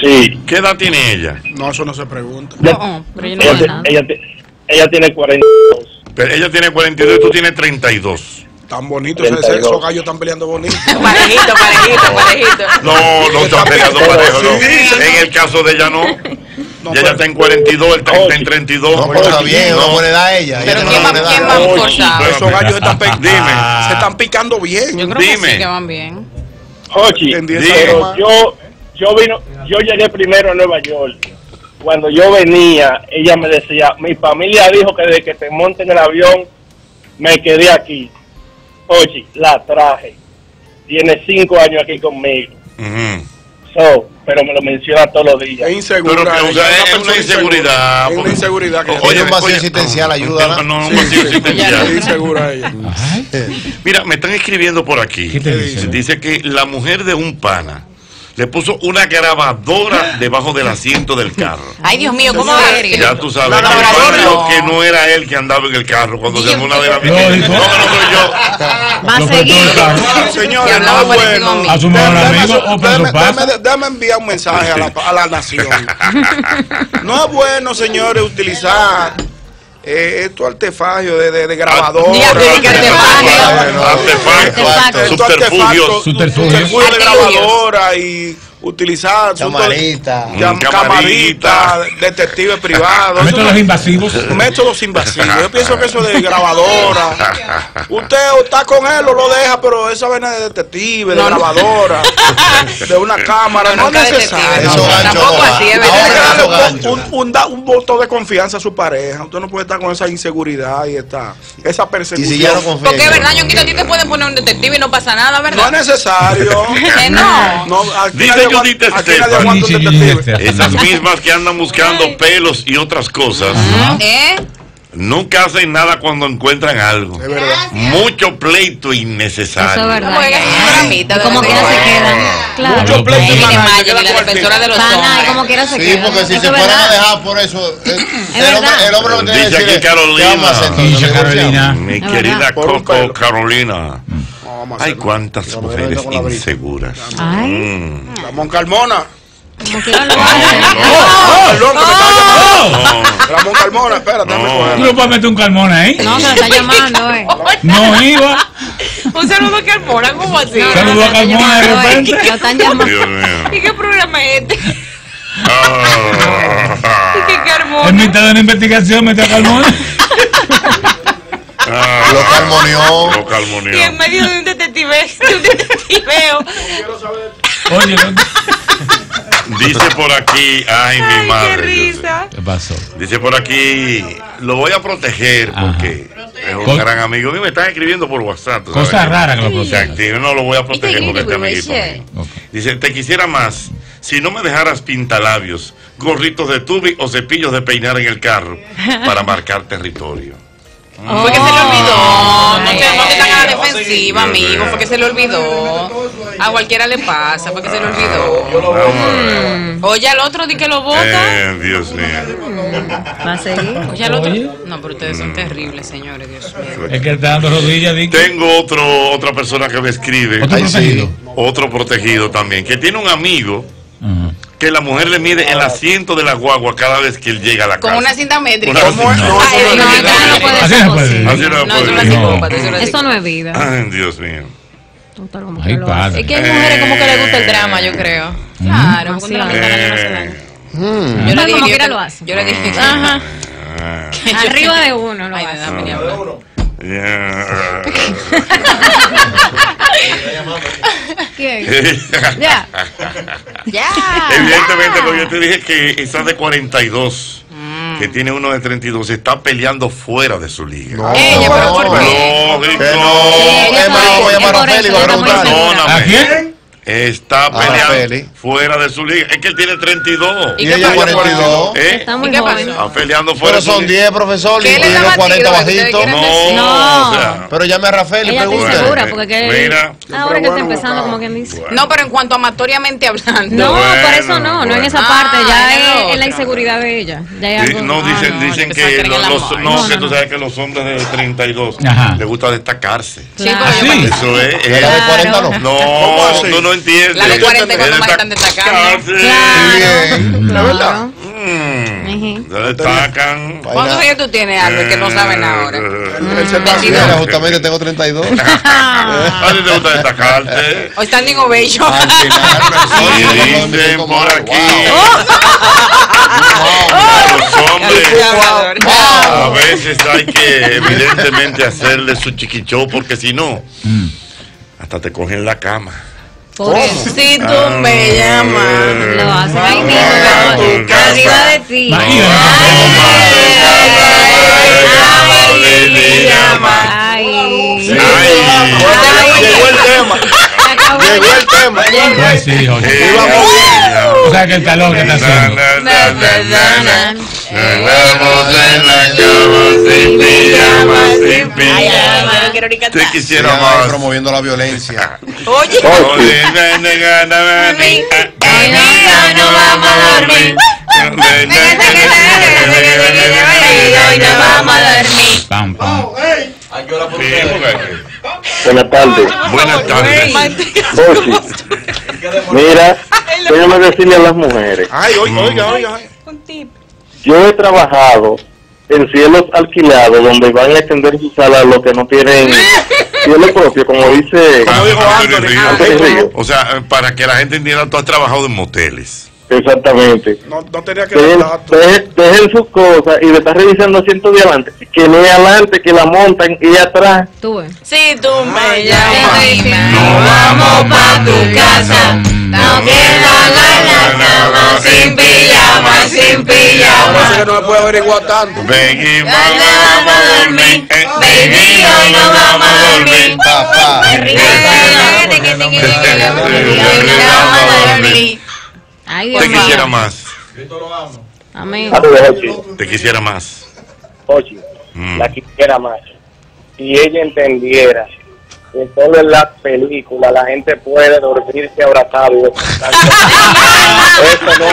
Speaker 9: Sí.
Speaker 1: ¿Qué edad tiene ella?
Speaker 2: No, eso no se pregunta.
Speaker 7: No, oh, pero yo no
Speaker 9: Ella, ella, te- ella tiene 42.
Speaker 1: Pero ella tiene 42 y tú tienes 32.
Speaker 2: Tan bonito, ese-
Speaker 9: 32.
Speaker 2: esos gallos están peleando bonito.
Speaker 7: Parejito, parejito, parejito.
Speaker 1: No, no están peleando parejo, no. En el caso de ella no.
Speaker 2: No,
Speaker 1: Ya ella está en 42, él está en 32.
Speaker 3: No, pero está bien, una buena edad ella. ella
Speaker 7: Pero
Speaker 3: tiene
Speaker 7: ¿quién va, quién va forzado?
Speaker 2: Esos gallos están pe-
Speaker 1: Dime.
Speaker 2: se están picando bien.
Speaker 7: Yo creo que
Speaker 1: Dime.
Speaker 7: sí que van bien.
Speaker 9: Jochi,
Speaker 2: En 10
Speaker 1: Dime.
Speaker 2: años
Speaker 9: pero yo, yo vino, yo llegué primero a Nueva York. Cuando yo venía, ella me decía, mi familia dijo que desde que te monte en el avión, me quedé aquí. Jochi, la traje. Tiene cinco años aquí conmigo. So, pero me lo menciona todos los días.
Speaker 2: Es insegura.
Speaker 1: Pero o sea,
Speaker 2: es
Speaker 1: una inseguridad.
Speaker 2: Es una inseguridad que
Speaker 1: Oye,
Speaker 3: Oye, un vacío
Speaker 1: oye,
Speaker 3: existencial,
Speaker 1: no,
Speaker 3: ayúdala.
Speaker 1: No, un
Speaker 2: Sí,
Speaker 1: vacío existencial.
Speaker 2: es insegura ella.
Speaker 1: Mira, me están escribiendo por aquí.
Speaker 5: ¿Qué te dicen?
Speaker 1: Dice que la mujer de un pana le puso una grabadora debajo del asiento del carro.
Speaker 7: Ay, Dios mío, ¿cómo va a ser?
Speaker 1: Ya tú sabes
Speaker 2: La
Speaker 1: cuando-
Speaker 7: no.
Speaker 1: que no era él que andaba en el carro cuando se una de las
Speaker 5: No,
Speaker 1: no, no, no soy yo.
Speaker 4: Va a seguir.
Speaker 2: Señores, no bueno.
Speaker 5: A su mejor
Speaker 2: Déjame-
Speaker 5: amigo o
Speaker 2: déjame enviar un mensaje a la, a la nación. No es bueno, señores, utilizar eh, estos artefagios de, de, de grabadora.
Speaker 7: Ya, pero ¿qué artefagio?
Speaker 1: Artefactos,
Speaker 4: Artefactos.
Speaker 2: Estos
Speaker 1: subterfugios.
Speaker 5: Subterfugios.
Speaker 2: de grabadora y utilizar
Speaker 3: Camarita.
Speaker 1: Mm,
Speaker 2: camarita,
Speaker 1: camarita.
Speaker 2: detective privado.
Speaker 5: Métodos invasivos.
Speaker 2: Métodos invasivos. Yo pienso que eso de grabadora. Usted está con él o lo deja, pero esa vaina de detective, de
Speaker 7: No, no.
Speaker 2: grabadora, de una cámara, no,
Speaker 7: No,
Speaker 2: es necesario.
Speaker 3: Eso
Speaker 7: tampoco así, es verdad.
Speaker 2: Un, un, voto de confianza a su pareja. Usted no puede estar con esa inseguridad y esta, esa
Speaker 3: Y
Speaker 2: persecución.
Speaker 3: si ya no confía.
Speaker 7: Porque es verdad,
Speaker 3: él,
Speaker 7: Ñonguito, a ti te pueden poner un detective y no pasa nada,
Speaker 2: No es
Speaker 7: ¿verdad?
Speaker 2: necesario.
Speaker 7: No.
Speaker 2: No, aquí
Speaker 1: Dice Esas mismas que andan buscando pelos y otras cosas,
Speaker 7: ¿Eh?
Speaker 1: nunca hacen nada cuando encuentran algo.
Speaker 2: Es verdad.
Speaker 1: Mucho pleito
Speaker 4: Eso es
Speaker 1: innecesario.
Speaker 4: verdad.
Speaker 7: Como
Speaker 4: quiera se quedan. Claro.
Speaker 2: Mucho pleito
Speaker 7: la defensora de los hombres.
Speaker 4: como quiera se
Speaker 3: Sí, porque si
Speaker 4: Eso
Speaker 3: se a dejar por eso, eh, el,
Speaker 4: verdad.
Speaker 3: hombre,
Speaker 1: Coco. Carolina.
Speaker 2: No, vamos a
Speaker 1: Hay
Speaker 2: hacer
Speaker 1: cuántas mujeres inseguras.
Speaker 4: Ay,
Speaker 1: Mm.
Speaker 2: Ramón Carmona.
Speaker 4: como quiera lo
Speaker 1: No,
Speaker 4: hacen.
Speaker 2: Oh, perdón, que me estaba llamando.
Speaker 1: no.
Speaker 2: Ramón Carmona, espérate,
Speaker 1: No.
Speaker 5: Tú no puedes meter un calmón ahí.
Speaker 4: No, se lo está llamando, eh.
Speaker 5: No iba.
Speaker 7: Un saludo a Carmona, ¿cómo así?
Speaker 4: No,
Speaker 5: Saludo
Speaker 4: no,
Speaker 5: a Carmona de
Speaker 4: eh.
Speaker 5: repente.
Speaker 4: Lo están llamando.
Speaker 7: ¿Y qué programa es este?
Speaker 1: Ah.
Speaker 7: ¿Y qué
Speaker 5: En
Speaker 7: Carmona?
Speaker 5: mitad de una investigación metió a calmón.
Speaker 1: Ah.
Speaker 3: Lo calmoneó.
Speaker 1: Lo calmoneó.
Speaker 7: Y en medio de un detective, de un detectiveo.
Speaker 5: Oye, ¿qué
Speaker 1: Dice por aquí, ay, mi
Speaker 7: Ay, qué
Speaker 1: madre.
Speaker 7: risa.
Speaker 5: pasó?
Speaker 1: Dice por aquí, lo voy a proteger
Speaker 5: Ajá.
Speaker 1: porque es un gran amigo mío. Me están escribiendo por WhatsApp.
Speaker 5: Cosa rara que lo protege.
Speaker 1: no lo voy a proteger porque este amiguito. Dice, te quisiera más si no me dejaras pintalabios, gorritos de tubi o cepillos de peinar en el carro para marcar territorio.
Speaker 7: Fue que se le olvidó. No te, no te tan a la defensiva, amigo. Fue que se le olvidó. A cualquiera le pasa, fue que se le olvidó. Oye, al otro di que lo vota.
Speaker 1: Eh, Dios mío.
Speaker 4: Va a seguir.
Speaker 7: Oye, al otro. No, pero ustedes son terribles, señores, Dios mío.
Speaker 5: Es que está dando rodillas.
Speaker 1: Tengo otro, otra persona que me escribe,
Speaker 5: Otro
Speaker 3: Ay, sí.
Speaker 5: protegido.
Speaker 1: otro protegido también, que tiene un amigo. Que la mujer le mide el asiento de la guagua cada vez que él llega a la
Speaker 7: Con
Speaker 1: casa.
Speaker 7: una cinta métrica.
Speaker 2: ¿Cómo. No, eso
Speaker 7: Ay,
Speaker 2: no
Speaker 7: no, no,
Speaker 4: no
Speaker 5: no
Speaker 1: no
Speaker 7: No,
Speaker 4: Eso no es vida.
Speaker 1: Ay, Dios mío.
Speaker 4: Total, como
Speaker 5: Ay,
Speaker 4: que
Speaker 5: padre.
Speaker 7: Es que hay mujeres como que les gusta el drama, yo creo. Claro, ventana no se daña.
Speaker 1: Eh,
Speaker 3: Mm.
Speaker 7: Yo le
Speaker 4: Como
Speaker 7: dije que
Speaker 4: lo hace.
Speaker 7: Yo le dije
Speaker 4: Ajá.
Speaker 1: ah,
Speaker 4: Arriba de uno lo
Speaker 7: Ay,
Speaker 4: hace.
Speaker 7: déjame ni hablar.
Speaker 1: ya.
Speaker 4: ¿Quién? Ya. Ya.
Speaker 1: Evidentemente, que yo te dije que esa de 42,
Speaker 7: Mm.
Speaker 1: que tiene uno de 32, está peleando fuera de su liga.
Speaker 3: No,
Speaker 7: Ella, pero ¿por qué?
Speaker 1: No,
Speaker 3: no. Es más, voy a llamar a
Speaker 4: por eso
Speaker 3: Feli y voy a
Speaker 4: yo también
Speaker 3: preguntarle.
Speaker 4: segura.
Speaker 1: Perdóname.
Speaker 5: ¿A quién?
Speaker 1: Está
Speaker 3: Araceli.
Speaker 1: peleando fuera de su liga. Es que él tiene 32.
Speaker 7: ¿Y
Speaker 3: Y ella
Speaker 7: pasó?
Speaker 3: 42.
Speaker 1: ¿Eh?
Speaker 4: Está
Speaker 7: ¿Y
Speaker 4: muy
Speaker 7: qué
Speaker 4: joven.
Speaker 7: pasó?
Speaker 1: Está peleando fuera
Speaker 3: Pero
Speaker 1: de su
Speaker 3: son
Speaker 1: liga.
Speaker 3: 10, profesor, y
Speaker 7: ¿Qué le
Speaker 3: los
Speaker 7: da
Speaker 3: 40
Speaker 7: batido? ¿Ustedes
Speaker 3: bajitos.
Speaker 1: No,
Speaker 4: No.
Speaker 1: o sea,
Speaker 3: Pero llame a Rafael y pregunte.
Speaker 4: insegura porque que
Speaker 1: Mira.
Speaker 4: ahora que está
Speaker 2: bueno,
Speaker 4: empezando como quien dice.
Speaker 7: No, pero en cuanto amatoriamente hablando.
Speaker 4: No,
Speaker 1: Bueno,
Speaker 4: por eso no, no en esa
Speaker 7: bueno.
Speaker 4: parte, ya
Speaker 7: Ah, en el
Speaker 4: es, es la inseguridad de ella. Ya algo-
Speaker 1: No,
Speaker 4: ah,
Speaker 1: dicen,
Speaker 4: no.
Speaker 1: dicen
Speaker 7: que era
Speaker 1: los, no,
Speaker 4: No,
Speaker 1: que
Speaker 4: no,
Speaker 1: tú
Speaker 4: no.
Speaker 1: sabes que los hombres de 32
Speaker 5: Ajá.
Speaker 1: les gusta destacarse.
Speaker 7: Sí,
Speaker 5: ¿Ah?
Speaker 1: Eso es.
Speaker 3: ¿De la de
Speaker 1: es-
Speaker 3: 40 no?
Speaker 1: No,
Speaker 2: ¿Cómo así?
Speaker 1: Tú no entiendes.
Speaker 7: La de 40
Speaker 1: Es
Speaker 7: cuando más están.
Speaker 3: Bien.
Speaker 4: Claro.
Speaker 2: verdad?
Speaker 1: Mm,
Speaker 4: Ujú.
Speaker 1: se destacan.
Speaker 7: ¿Cuántos años tú tienes, Albert, que no saben ahora? Vestido.
Speaker 3: Mira, justamente tengo 32.
Speaker 1: A ti te gusta destacarte.
Speaker 7: O standing ovation.
Speaker 3: Al final,
Speaker 1: Y
Speaker 3: persona,
Speaker 1: dicen por aquí. Los hombres. A veces hay que evidentemente hacerle su chiquichó porque si no,
Speaker 5: Mm.
Speaker 1: hasta te cogen la cama.
Speaker 4: Por eso.
Speaker 7: Si tú me llamas.
Speaker 4: Lo hacen ahí mismo, arriba de ti. Ay.
Speaker 1: Ay.
Speaker 2: Llegó el tema.
Speaker 4: Se acabó.
Speaker 2: Llegó el tema.
Speaker 5: Pues.
Speaker 1: Eh,
Speaker 5: O sea que el calor que está haciendo.
Speaker 1: Vamos en la cama sin pijama, sin pijama.
Speaker 7: ay, no quiero ni
Speaker 1: Te quisiera
Speaker 3: Sigan
Speaker 1: más.
Speaker 3: promoviendo la violencia.
Speaker 7: Oye.
Speaker 1: Oye,
Speaker 7: no, vamos a dormir. Hoy no vamos a dormir.
Speaker 5: Pam, pam.
Speaker 1: Sí,
Speaker 6: ustedes.
Speaker 1: porque-
Speaker 9: Buenas tardes.
Speaker 1: Buenas tardes.
Speaker 9: Oye, déjame decirle a las mujeres.
Speaker 2: Ay, oiga, oiga, oiga.
Speaker 7: Un tip.
Speaker 9: Yo he trabajado en cielos alquilados, donde van a extender su sala a los que no tienen cielo propio, como dice
Speaker 1: Ah, Anthony
Speaker 9: Anthony
Speaker 1: Ríos.
Speaker 9: Ríos.
Speaker 1: O sea, para que la gente entienda, tú has trabajado en moteles.
Speaker 9: Exactamente.
Speaker 2: No, no tenía que
Speaker 9: Dejen,
Speaker 2: dar datos.
Speaker 9: dejen- dejen sus cosas y de estar revisando asientos de adelante, que no es adelante, que la montan y atrás.
Speaker 4: Tú.
Speaker 7: Si tú me
Speaker 4: Ay,
Speaker 7: llamas, no vamos pa' tu casa. No queda la la cama sin pijama, sin
Speaker 2: Parece
Speaker 7: pijama.
Speaker 2: que no me puede averiguar tanto.
Speaker 1: Ven y
Speaker 7: vamos a dormir,
Speaker 1: Eh,
Speaker 7: baby, hoy no vamos a dormir.
Speaker 3: Papá.
Speaker 7: Hoy no vamos a dormir.
Speaker 4: Ay,
Speaker 1: Te
Speaker 4: Dios mío.
Speaker 1: quisiera más.
Speaker 4: Amigo.
Speaker 9: Saludos, Ochi.
Speaker 1: Te quisiera más.
Speaker 9: Ochi,
Speaker 1: Mm.
Speaker 9: la quisiera más. Si ella entendiera que solo en las películas la gente puede dormirse abrazado y. Eso no es.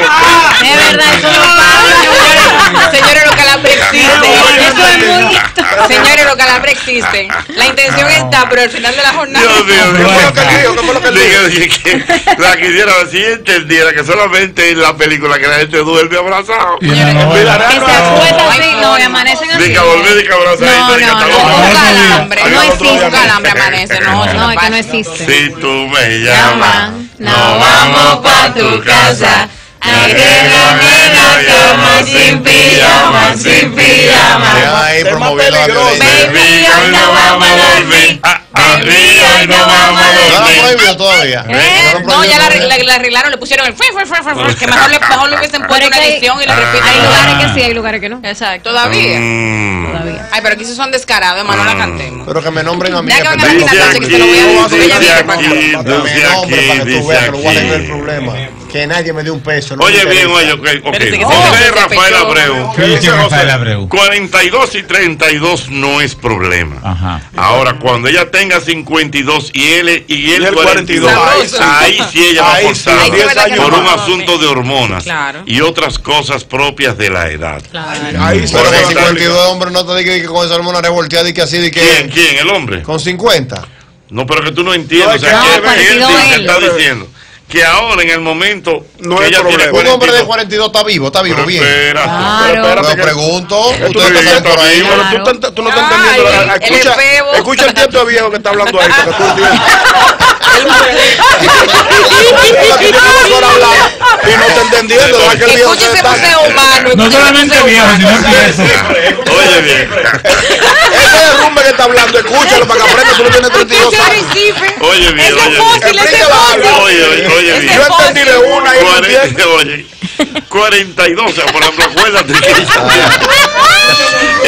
Speaker 4: Es verdad, eso no pasa.
Speaker 7: Señores, los calambres existen.
Speaker 4: Eso es muy
Speaker 7: Señores, los calambres existen. La intención está, pero al final de la jornada.
Speaker 1: Dios mío,
Speaker 2: ¿Qué fue lo que dijo? ¿Qué fue lo que dijo?
Speaker 1: Que la quisiera si entendiera que solamente en la película que la gente duerme abrazado.
Speaker 5: La.
Speaker 4: Que se acuesta así, no, y amanecen así.
Speaker 1: Volver y que abrazadito.
Speaker 4: No, no, no.
Speaker 5: día.
Speaker 7: calambre.
Speaker 1: Al
Speaker 7: No
Speaker 1: otro
Speaker 7: existe
Speaker 1: día.
Speaker 7: un calambre amanece. No, eso
Speaker 4: No,
Speaker 7: no
Speaker 4: es que no existe.
Speaker 1: Si tú me llamas,
Speaker 4: no vamos pa' tu casa. Que en la cama sin pijama, sin pijama.
Speaker 3: Dejan ahí promoviendo la violencia.
Speaker 4: Baby, hoy no vamos a dormir.
Speaker 1: Ah, ah,
Speaker 4: Baby, hoy no vamos a
Speaker 3: ¿No lo han
Speaker 4: dormir.
Speaker 3: prohibido todavía?
Speaker 4: ¿Eh?
Speaker 7: No, ya la, la, la arreglaron, le pusieron el fue, fue, fue, fue, que mejor le, mejor le hubiesen puesto
Speaker 4: es
Speaker 7: una edición y la
Speaker 1: Ah.
Speaker 7: repiten.
Speaker 4: Hay lugares que sí, hay lugares que no.
Speaker 7: Exacto, todavía.
Speaker 1: Mm.
Speaker 4: Todavía.
Speaker 7: Ay, pero aquí sí son descarados, hermano, la cantemos.
Speaker 3: Pero que me nombren a mí.
Speaker 7: Ya
Speaker 3: que
Speaker 7: que van a la noche que se lo voy a decir,
Speaker 3: que me
Speaker 1: dice
Speaker 3: nombre para que tú
Speaker 1: aquí,
Speaker 3: veas que lo voy a
Speaker 1: dice
Speaker 3: arreglar el
Speaker 1: aquí.
Speaker 3: problema. Que nadie me dé un peso. no
Speaker 1: Oye bien, oye, ok,
Speaker 7: que se
Speaker 1: José Rafael. Abreu.
Speaker 5: ¿Qué dice Rafael Abreu?
Speaker 1: 42 y 32 no es problema.
Speaker 5: Ajá.
Speaker 1: Ahora, cuando ella tenga 52 y él, y él
Speaker 2: Y él
Speaker 1: 42,
Speaker 2: 42,
Speaker 1: ahí sí ella va
Speaker 2: sí verdad que
Speaker 1: por un asunto de hormonas
Speaker 7: Claro.
Speaker 1: y otras cosas propias de la edad.
Speaker 2: Ahí sí.
Speaker 3: Pero con
Speaker 1: ejemplo,
Speaker 3: 52 hombres no te digas que con esa hormona revolteada y que así de
Speaker 1: ¿Quién?
Speaker 3: que.
Speaker 1: ¿Quién? ¿El hombre?
Speaker 3: Con 50.
Speaker 1: No, pero que tú no entiendes.
Speaker 2: No,
Speaker 1: o sea,
Speaker 2: no,
Speaker 1: que él,
Speaker 4: 42
Speaker 1: dice,
Speaker 4: él.
Speaker 1: está diciendo que ahora en el momento
Speaker 2: No
Speaker 1: que
Speaker 2: hay
Speaker 1: ella tiene.
Speaker 3: Un hombre de
Speaker 1: 42,
Speaker 3: 42 está vivo, está vivo, bien.
Speaker 1: espérate.
Speaker 4: Claro.
Speaker 2: Espérate
Speaker 3: Pero pregunto, ustedes
Speaker 2: no
Speaker 3: que salen por ahí.
Speaker 2: Pero
Speaker 4: Claro.
Speaker 2: tú, te- tú no estás
Speaker 7: Ay,
Speaker 2: entendiendo. la-
Speaker 7: el
Speaker 2: escucha, escucha el tiempo viejo que está hablando ahí, para que tú entiendas. Aquí tenemos que hablar y no está entendiendo. que el
Speaker 7: humano.
Speaker 5: No solamente viejo.
Speaker 1: Oye bien.
Speaker 2: Derrumbe que está hablando, escúchalo para que aprenda. Tú no tienes 32
Speaker 7: Ese
Speaker 2: años.
Speaker 1: Oye bien, oye. Oye, oye, oye.
Speaker 2: Yo entendí de una y.
Speaker 1: 40, oye, 42, o sea, por ejemplo, acuérdate que ella,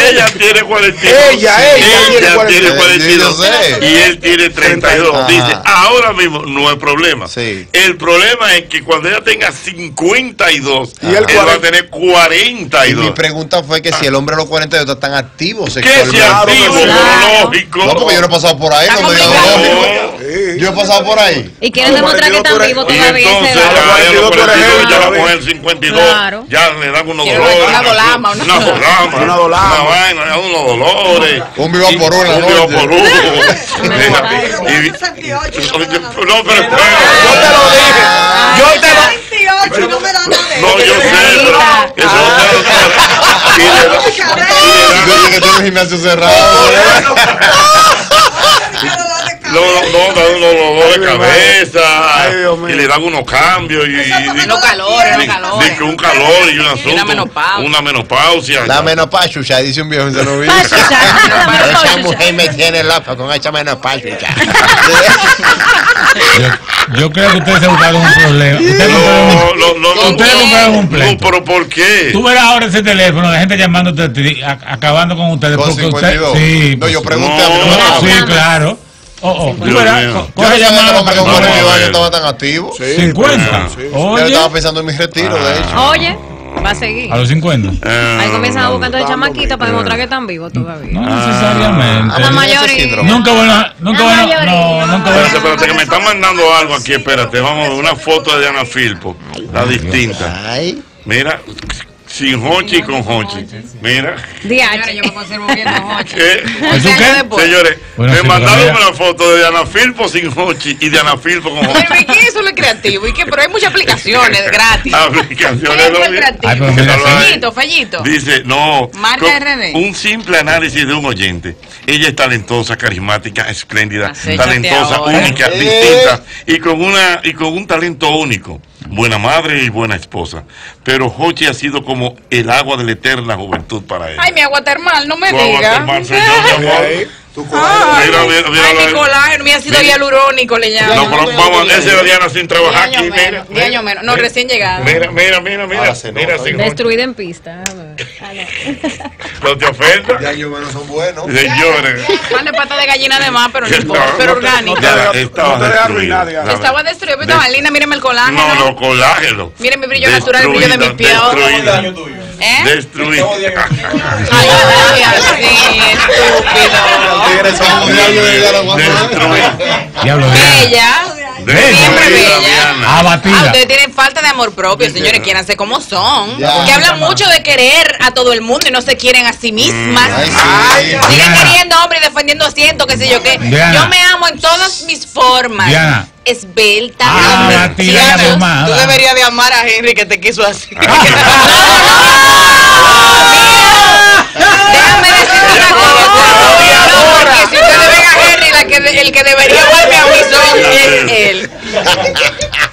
Speaker 1: ella tiene 42.
Speaker 2: Ella, ella tiene 42.
Speaker 1: tiene
Speaker 3: Sí,
Speaker 1: 42
Speaker 3: yo sé.
Speaker 1: y él tiene 32.
Speaker 3: Ajá.
Speaker 1: Dice, ahora mismo no hay problema.
Speaker 3: Sí.
Speaker 1: El problema es que cuando ella tenga 52,
Speaker 2: Y él
Speaker 1: él va a
Speaker 2: 40.
Speaker 1: tener
Speaker 3: Y mi
Speaker 1: 42.
Speaker 3: pregunta fue que si el hombre a los 42 está tan activo
Speaker 1: ¿Qué
Speaker 3: sexualmente.
Speaker 1: se activo?
Speaker 4: Claro.
Speaker 1: Lógico.
Speaker 3: No, porque yo no he pasado por ahí, no me digan
Speaker 7: complicado.
Speaker 3: lógico. Yo he pasado por ahí.
Speaker 4: Y quieren demostrar que están vivos todavía.
Speaker 1: entonces ya,
Speaker 2: 42
Speaker 1: 42, la mujer 52,
Speaker 4: Claro.
Speaker 1: ya le dan unos dolores.
Speaker 7: una dolama, una-
Speaker 1: una dolama,
Speaker 2: Una dolama.
Speaker 1: una vaina, le dan unos dolores.
Speaker 3: Un viva por uno,
Speaker 1: Un
Speaker 3: ¿no?
Speaker 1: viva por uno.
Speaker 4: Pero
Speaker 1: Y- No, pero espera.
Speaker 2: Yo te lo dije. Yo te lo
Speaker 12: 28 no me da nada de
Speaker 1: No, yo sé, pero eso no
Speaker 3: Yo que un gimnasio cerrado.
Speaker 1: No, no, no, dolores de cabeza
Speaker 2: Ay, Dios mío.
Speaker 1: y le dan unos cambios y, y- que un calor y un asunto.
Speaker 7: menopausia.
Speaker 1: Una menopausia.
Speaker 3: La menopausia, dice un viejo en.
Speaker 4: Pachucha, la
Speaker 3: Esa mujer me tiene loca con esa menopausia.
Speaker 5: Yo, yo creo que ustedes se buscaron un problema. Ustedes buscaron un-
Speaker 1: No, no, no, no.
Speaker 5: Ustedes compraron un
Speaker 1: No,
Speaker 5: pleito.
Speaker 1: pero ¿por qué?
Speaker 5: Tú verás ahora ese teléfono, la gente llamándote, a ti, a- acabando con ustedes.
Speaker 3: Con
Speaker 5: porque
Speaker 3: 52.
Speaker 5: Usted, sí,
Speaker 3: No, yo pregunté a mí no
Speaker 1: No.
Speaker 5: Sí, claro. Oh, oh,
Speaker 3: no el
Speaker 5: llamada
Speaker 3: hombre
Speaker 5: para que
Speaker 3: 42
Speaker 5: veas.
Speaker 3: años estaba tan activo.
Speaker 2: Sí,
Speaker 5: 50.
Speaker 2: sí.
Speaker 5: Oye,
Speaker 3: estaba pensando en mi retiro, de hecho.
Speaker 4: Oye, va a seguir.
Speaker 5: a los 50.
Speaker 4: Ahí comienzan a buscar entonces chamaquitos para demostrar que están vivos todavía.
Speaker 5: No necesariamente.
Speaker 3: Ah,
Speaker 4: La mayoría.
Speaker 5: Nunca bueno, nunca
Speaker 4: La
Speaker 5: bueno,
Speaker 4: mayoría.
Speaker 5: no, nunca
Speaker 1: Espérate,
Speaker 5: bueno.
Speaker 1: espérate, que me están mandando algo aquí. Espérate, vamos a ver una foto de Diana Filpo. La distinta.
Speaker 3: Ay,
Speaker 1: Mira, sin Hochi y con Hochi. Mira.
Speaker 7: Señora, yo me conservo Hochi. ¿Eso qué? después.
Speaker 1: Señores,
Speaker 5: Bueno,
Speaker 1: me mandaron una foto de Diana Filpo sin Hochi y Diana Filpo con Hochi.
Speaker 7: Pero ¿y qué eso es creativo? ¿Y qué? Pero hay muchas aplicaciones gratis.
Speaker 1: Aplicaciones
Speaker 7: Fallito, fallito.
Speaker 1: Dice, no.
Speaker 7: Marca
Speaker 1: con
Speaker 7: RD.
Speaker 1: Un simple análisis de un oyente. Ella es talentosa, carismática, espléndida, talentosa, única,
Speaker 7: Eh.
Speaker 1: distinta y con una y con un talento único. Buena madre y buena esposa. Pero Hochi ha sido como el agua de la eterna juventud para ella.
Speaker 7: Ay, mi agua termal, no me
Speaker 1: Tu agua
Speaker 7: diga.
Speaker 1: termal, señor, mi amor.
Speaker 7: Ay,
Speaker 1: Mira, mira, mira,
Speaker 7: ay,
Speaker 1: mira.
Speaker 7: mi colágeno, mi ácido hialurónico le llaman.
Speaker 1: No, pero vamos, ese era Diana sin trabajar aquí,
Speaker 7: años
Speaker 1: mira.
Speaker 7: menos, diez años menos. No, recién llegado.
Speaker 1: Mira, mira, mira, mira. Mira.
Speaker 13: Destruida en pista.
Speaker 1: No te ofendas.
Speaker 3: Ya yo menos son buenos.
Speaker 1: Señores.
Speaker 7: De pata de gallina de más, pero no importa,
Speaker 1: estaba-
Speaker 7: pero orgánico.
Speaker 1: Estaba destruida.
Speaker 7: Estaba destruido, pero estaba linda, míreme el colágeno.
Speaker 1: No, no, colágeno.
Speaker 7: Miren mi brillo natural, el brillo de mis pies. ¿Eh?
Speaker 1: Destruida.
Speaker 7: Ay, ay, ay, Siempre bella. Ah,
Speaker 5: Abatida.
Speaker 7: ustedes tienen falta de amor propio, señores. Quiéranse como son.
Speaker 5: Ya.
Speaker 7: Que hablan mucho de querer a todo el mundo y no se quieren a sí mismas.
Speaker 3: Ay, sí.
Speaker 7: Siguen queriendo hombre y defendiendo asientos, qué sé yo qué.
Speaker 5: Diana.
Speaker 7: Yo me amo en todas mis formas.
Speaker 5: Diana.
Speaker 7: Esbelta.
Speaker 5: Ah,
Speaker 7: Diana. Tú deberías de amar a Henry que te quiso así. Déjame decirte una cosa. No, porque si ustedes ven a Henry, la que, el que debería amarme a mí son es él.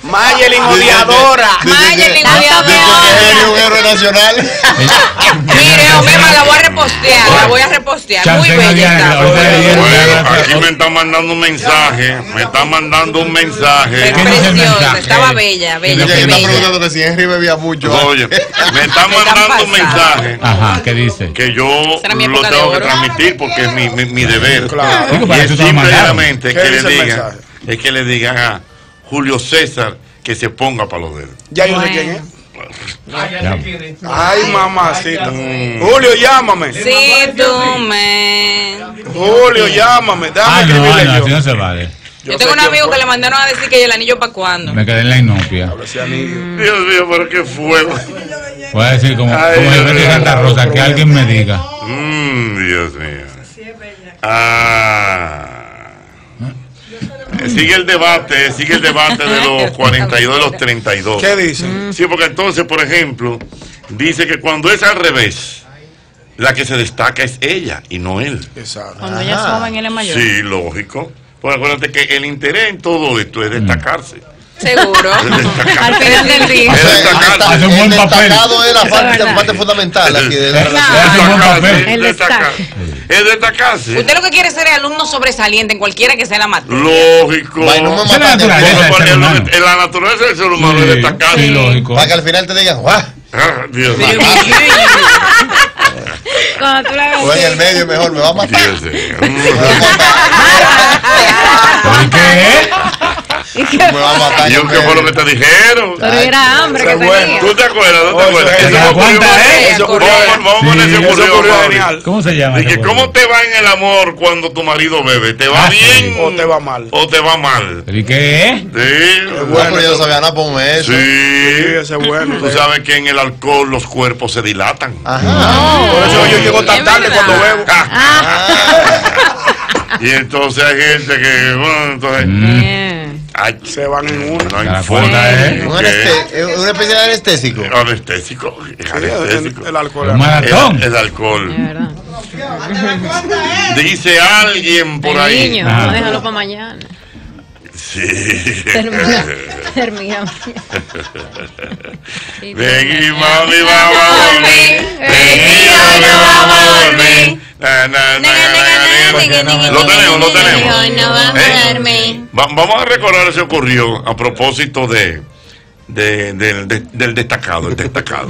Speaker 2: Mayelin odiadora.
Speaker 7: Mayelin odiadora.
Speaker 3: es un héroe nacional.
Speaker 7: Mire, Omema, la voy a repostear, la voy a repostear. Muy bella está.
Speaker 1: Bueno, aquí me están mandando un mensaje. Me están mandando un mensaje.
Speaker 5: ¿Qué dice el
Speaker 7: Preciosa, estaba bella, bella, qué
Speaker 3: está preguntando que si Henry bebía mucho.
Speaker 1: Oye, me están mandando un mensaje
Speaker 5: Ajá, ¿qué dice?
Speaker 1: que yo lo tengo que transmitir porque es mi, mi, mi deber.
Speaker 2: Claro.
Speaker 1: Y es
Speaker 5: eso te lo mandaron.
Speaker 1: simplemente
Speaker 2: ¿Qué
Speaker 1: que le digan, es que le digan a Julio César que se ponga para los dedos.
Speaker 2: Ya yo sé quién es.
Speaker 5: Ya.
Speaker 2: Ay, mamacita.
Speaker 1: Mm.
Speaker 2: Julio, llámame.
Speaker 7: Si tú me...
Speaker 2: Julio, llámame. Déjame
Speaker 5: Ah, no,
Speaker 2: yo.
Speaker 5: así no se vale.
Speaker 7: Yo tengo un amigo que le mandaron a decir que el anillo para cuándo.
Speaker 5: Me quedé en la inopia.
Speaker 1: Dios mío, pero qué fuego.
Speaker 5: Voy a decir como,
Speaker 1: Ay,
Speaker 5: como Betty
Speaker 1: mío.
Speaker 5: Santa Rosa, que alguien me diga.
Speaker 1: Mm, Dios mío. Ah. Sigue el debate, sigue el debate de los 42 de los 32.
Speaker 2: ¿Qué dice?
Speaker 1: Sí, porque entonces, por ejemplo, dice que cuando es al revés, la que se destaca es ella y no él.
Speaker 2: Exacto.
Speaker 7: Cuando ella es joven, él es mayor.
Speaker 1: Sí, lógico. Pues acuérdate que el interés en todo esto es destacarse.
Speaker 7: Seguro. Al final del día.
Speaker 1: Es destacarse.
Speaker 5: Hace un buen
Speaker 3: el
Speaker 5: papel.
Speaker 3: destacado es la parte, fundamental aquí de la
Speaker 5: Es
Speaker 3: relación.
Speaker 5: buen
Speaker 1: Destacarse.
Speaker 13: El
Speaker 1: destacarse. Es destacarse.
Speaker 7: Usted lo que quiere es ser alumno sobresaliente en cualquiera que sea la materia.
Speaker 1: Lógico.
Speaker 3: Vaya, no me
Speaker 5: la naturaleza
Speaker 1: la naturaleza del ser humano es destacarse.
Speaker 5: sí, lógico.
Speaker 3: Para que al final te digan, ¡guau!
Speaker 1: Ah, Dios mío.
Speaker 13: Cuando tú la ves
Speaker 3: O en el medio mejor, me va a matar.
Speaker 1: Dios mío.
Speaker 13: Que-
Speaker 3: Me va a matar.
Speaker 1: ¿Y yo qué fue lo que te dijeron?
Speaker 13: Pero era hambre que
Speaker 2: Eso es bueno.
Speaker 13: tenía.
Speaker 1: ¿Tú te acuerdas? ¿No te acuerdas?
Speaker 2: eso-
Speaker 1: Eso me
Speaker 5: ¿Eso
Speaker 1: ocurrió. Vamos, a poner ese ocurrió,
Speaker 2: ocurrió
Speaker 1: Mauri.
Speaker 2: genial.
Speaker 5: ¿Cómo se llama?
Speaker 1: Dije, ¿cómo te va en el amor cuando tu marido bebe? ¿Te va
Speaker 5: Ah, sí.
Speaker 1: bien?
Speaker 2: O te va mal.
Speaker 1: ¿O te va mal?
Speaker 5: ¿Pero y qué?
Speaker 1: Sí.
Speaker 3: Bueno, pero yo no sabía nada, ponme eso.
Speaker 2: Sí, ese es bueno.
Speaker 1: Tú sabes que en el alcohol los cuerpos se dilatan.
Speaker 3: Ajá.
Speaker 2: Por eso yo llego tan tarde cuando bebo.
Speaker 1: Y entonces hay gente que, bueno, entonces,
Speaker 13: Bien.
Speaker 1: Ay,
Speaker 2: Se van en una.
Speaker 1: no hay forma.
Speaker 5: cuenta es-
Speaker 3: Un una especie de anestésico.
Speaker 1: Anestésico.
Speaker 2: Sí,
Speaker 1: Anestésico.
Speaker 2: el, el alcohol.
Speaker 5: Un maratón.
Speaker 1: El, el alcohol.
Speaker 13: Es verdad.
Speaker 1: Dice alguien por
Speaker 13: El
Speaker 1: ahí.
Speaker 13: niño, no déjalo para mañana.
Speaker 1: Sí.
Speaker 13: Termina. Termina.
Speaker 1: Ven y mami, vamos a dormir. Ven y mami, vamos a. Na, na, na, na. Lo tenemos, lo tenemos.
Speaker 13: Hoy no vamos a dormir.
Speaker 1: Va- vamos a recordar ese ocurrió a propósito de, de- del, de- del destacado, el destacado.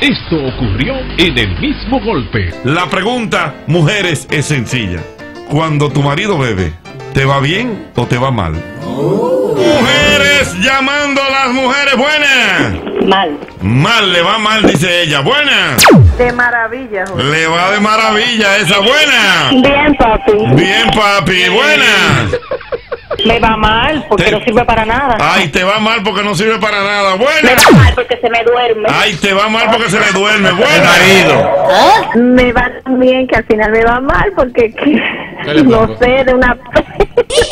Speaker 14: Esto ocurrió en el mismo golpe.
Speaker 1: La pregunta, mujeres, es sencilla. Cuando tu marido bebe, ¿te va bien o te va mal? Mujeres llamando a las mujeres buenas.
Speaker 8: Mal.
Speaker 1: Mal, le va mal, dice ella. Buenas.
Speaker 8: De maravilla,
Speaker 1: Le va de maravilla esa buena.
Speaker 8: Bien, papi.
Speaker 1: Bien, papi. Buenas.
Speaker 8: Me va mal porque
Speaker 1: Te-
Speaker 8: no sirve para nada.
Speaker 1: Ay, te va mal porque no sirve para nada.
Speaker 8: Me
Speaker 1: Buena.
Speaker 8: va mal porque se me duerme.
Speaker 1: Ay, te va mal porque se le duerme. Buena.
Speaker 8: Me va tan bien que al final me va mal porque no sé de una.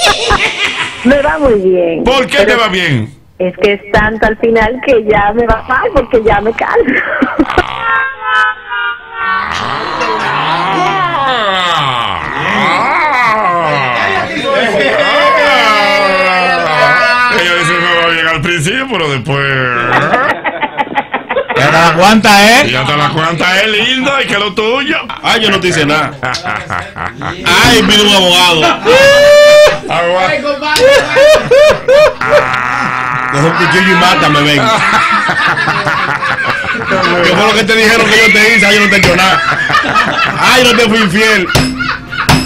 Speaker 8: me va muy bien.
Speaker 1: ¿Por qué te va bien?
Speaker 8: Es que es tanto al final que ya me va mal porque ya me canso.
Speaker 1: principio, pero después.
Speaker 5: Ya te la cuanta, ¿eh?
Speaker 1: Ya te la cuenta, es lindo y que es lo tuyo.
Speaker 2: Ay, yo no te hice nada. Ay, pide un abogado. Coge un cuchillo y mátame, ven. ¿Qué fue lo que te dijeron que yo te hice? Ay, yo no te he hecho nada. Ay, yo no te fui infiel.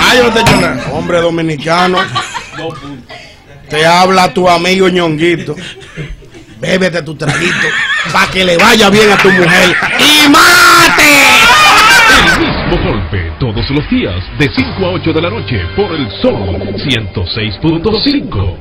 Speaker 2: Ay, yo no te he hecho nada.
Speaker 15: Hombre dominicano. Te habla tu amigo ñonguito. Bébete tu traguito para que le vaya bien a tu mujer y mate.
Speaker 14: El mismo golpe todos los días de 5 a 8 de la noche por el Sol 106.5.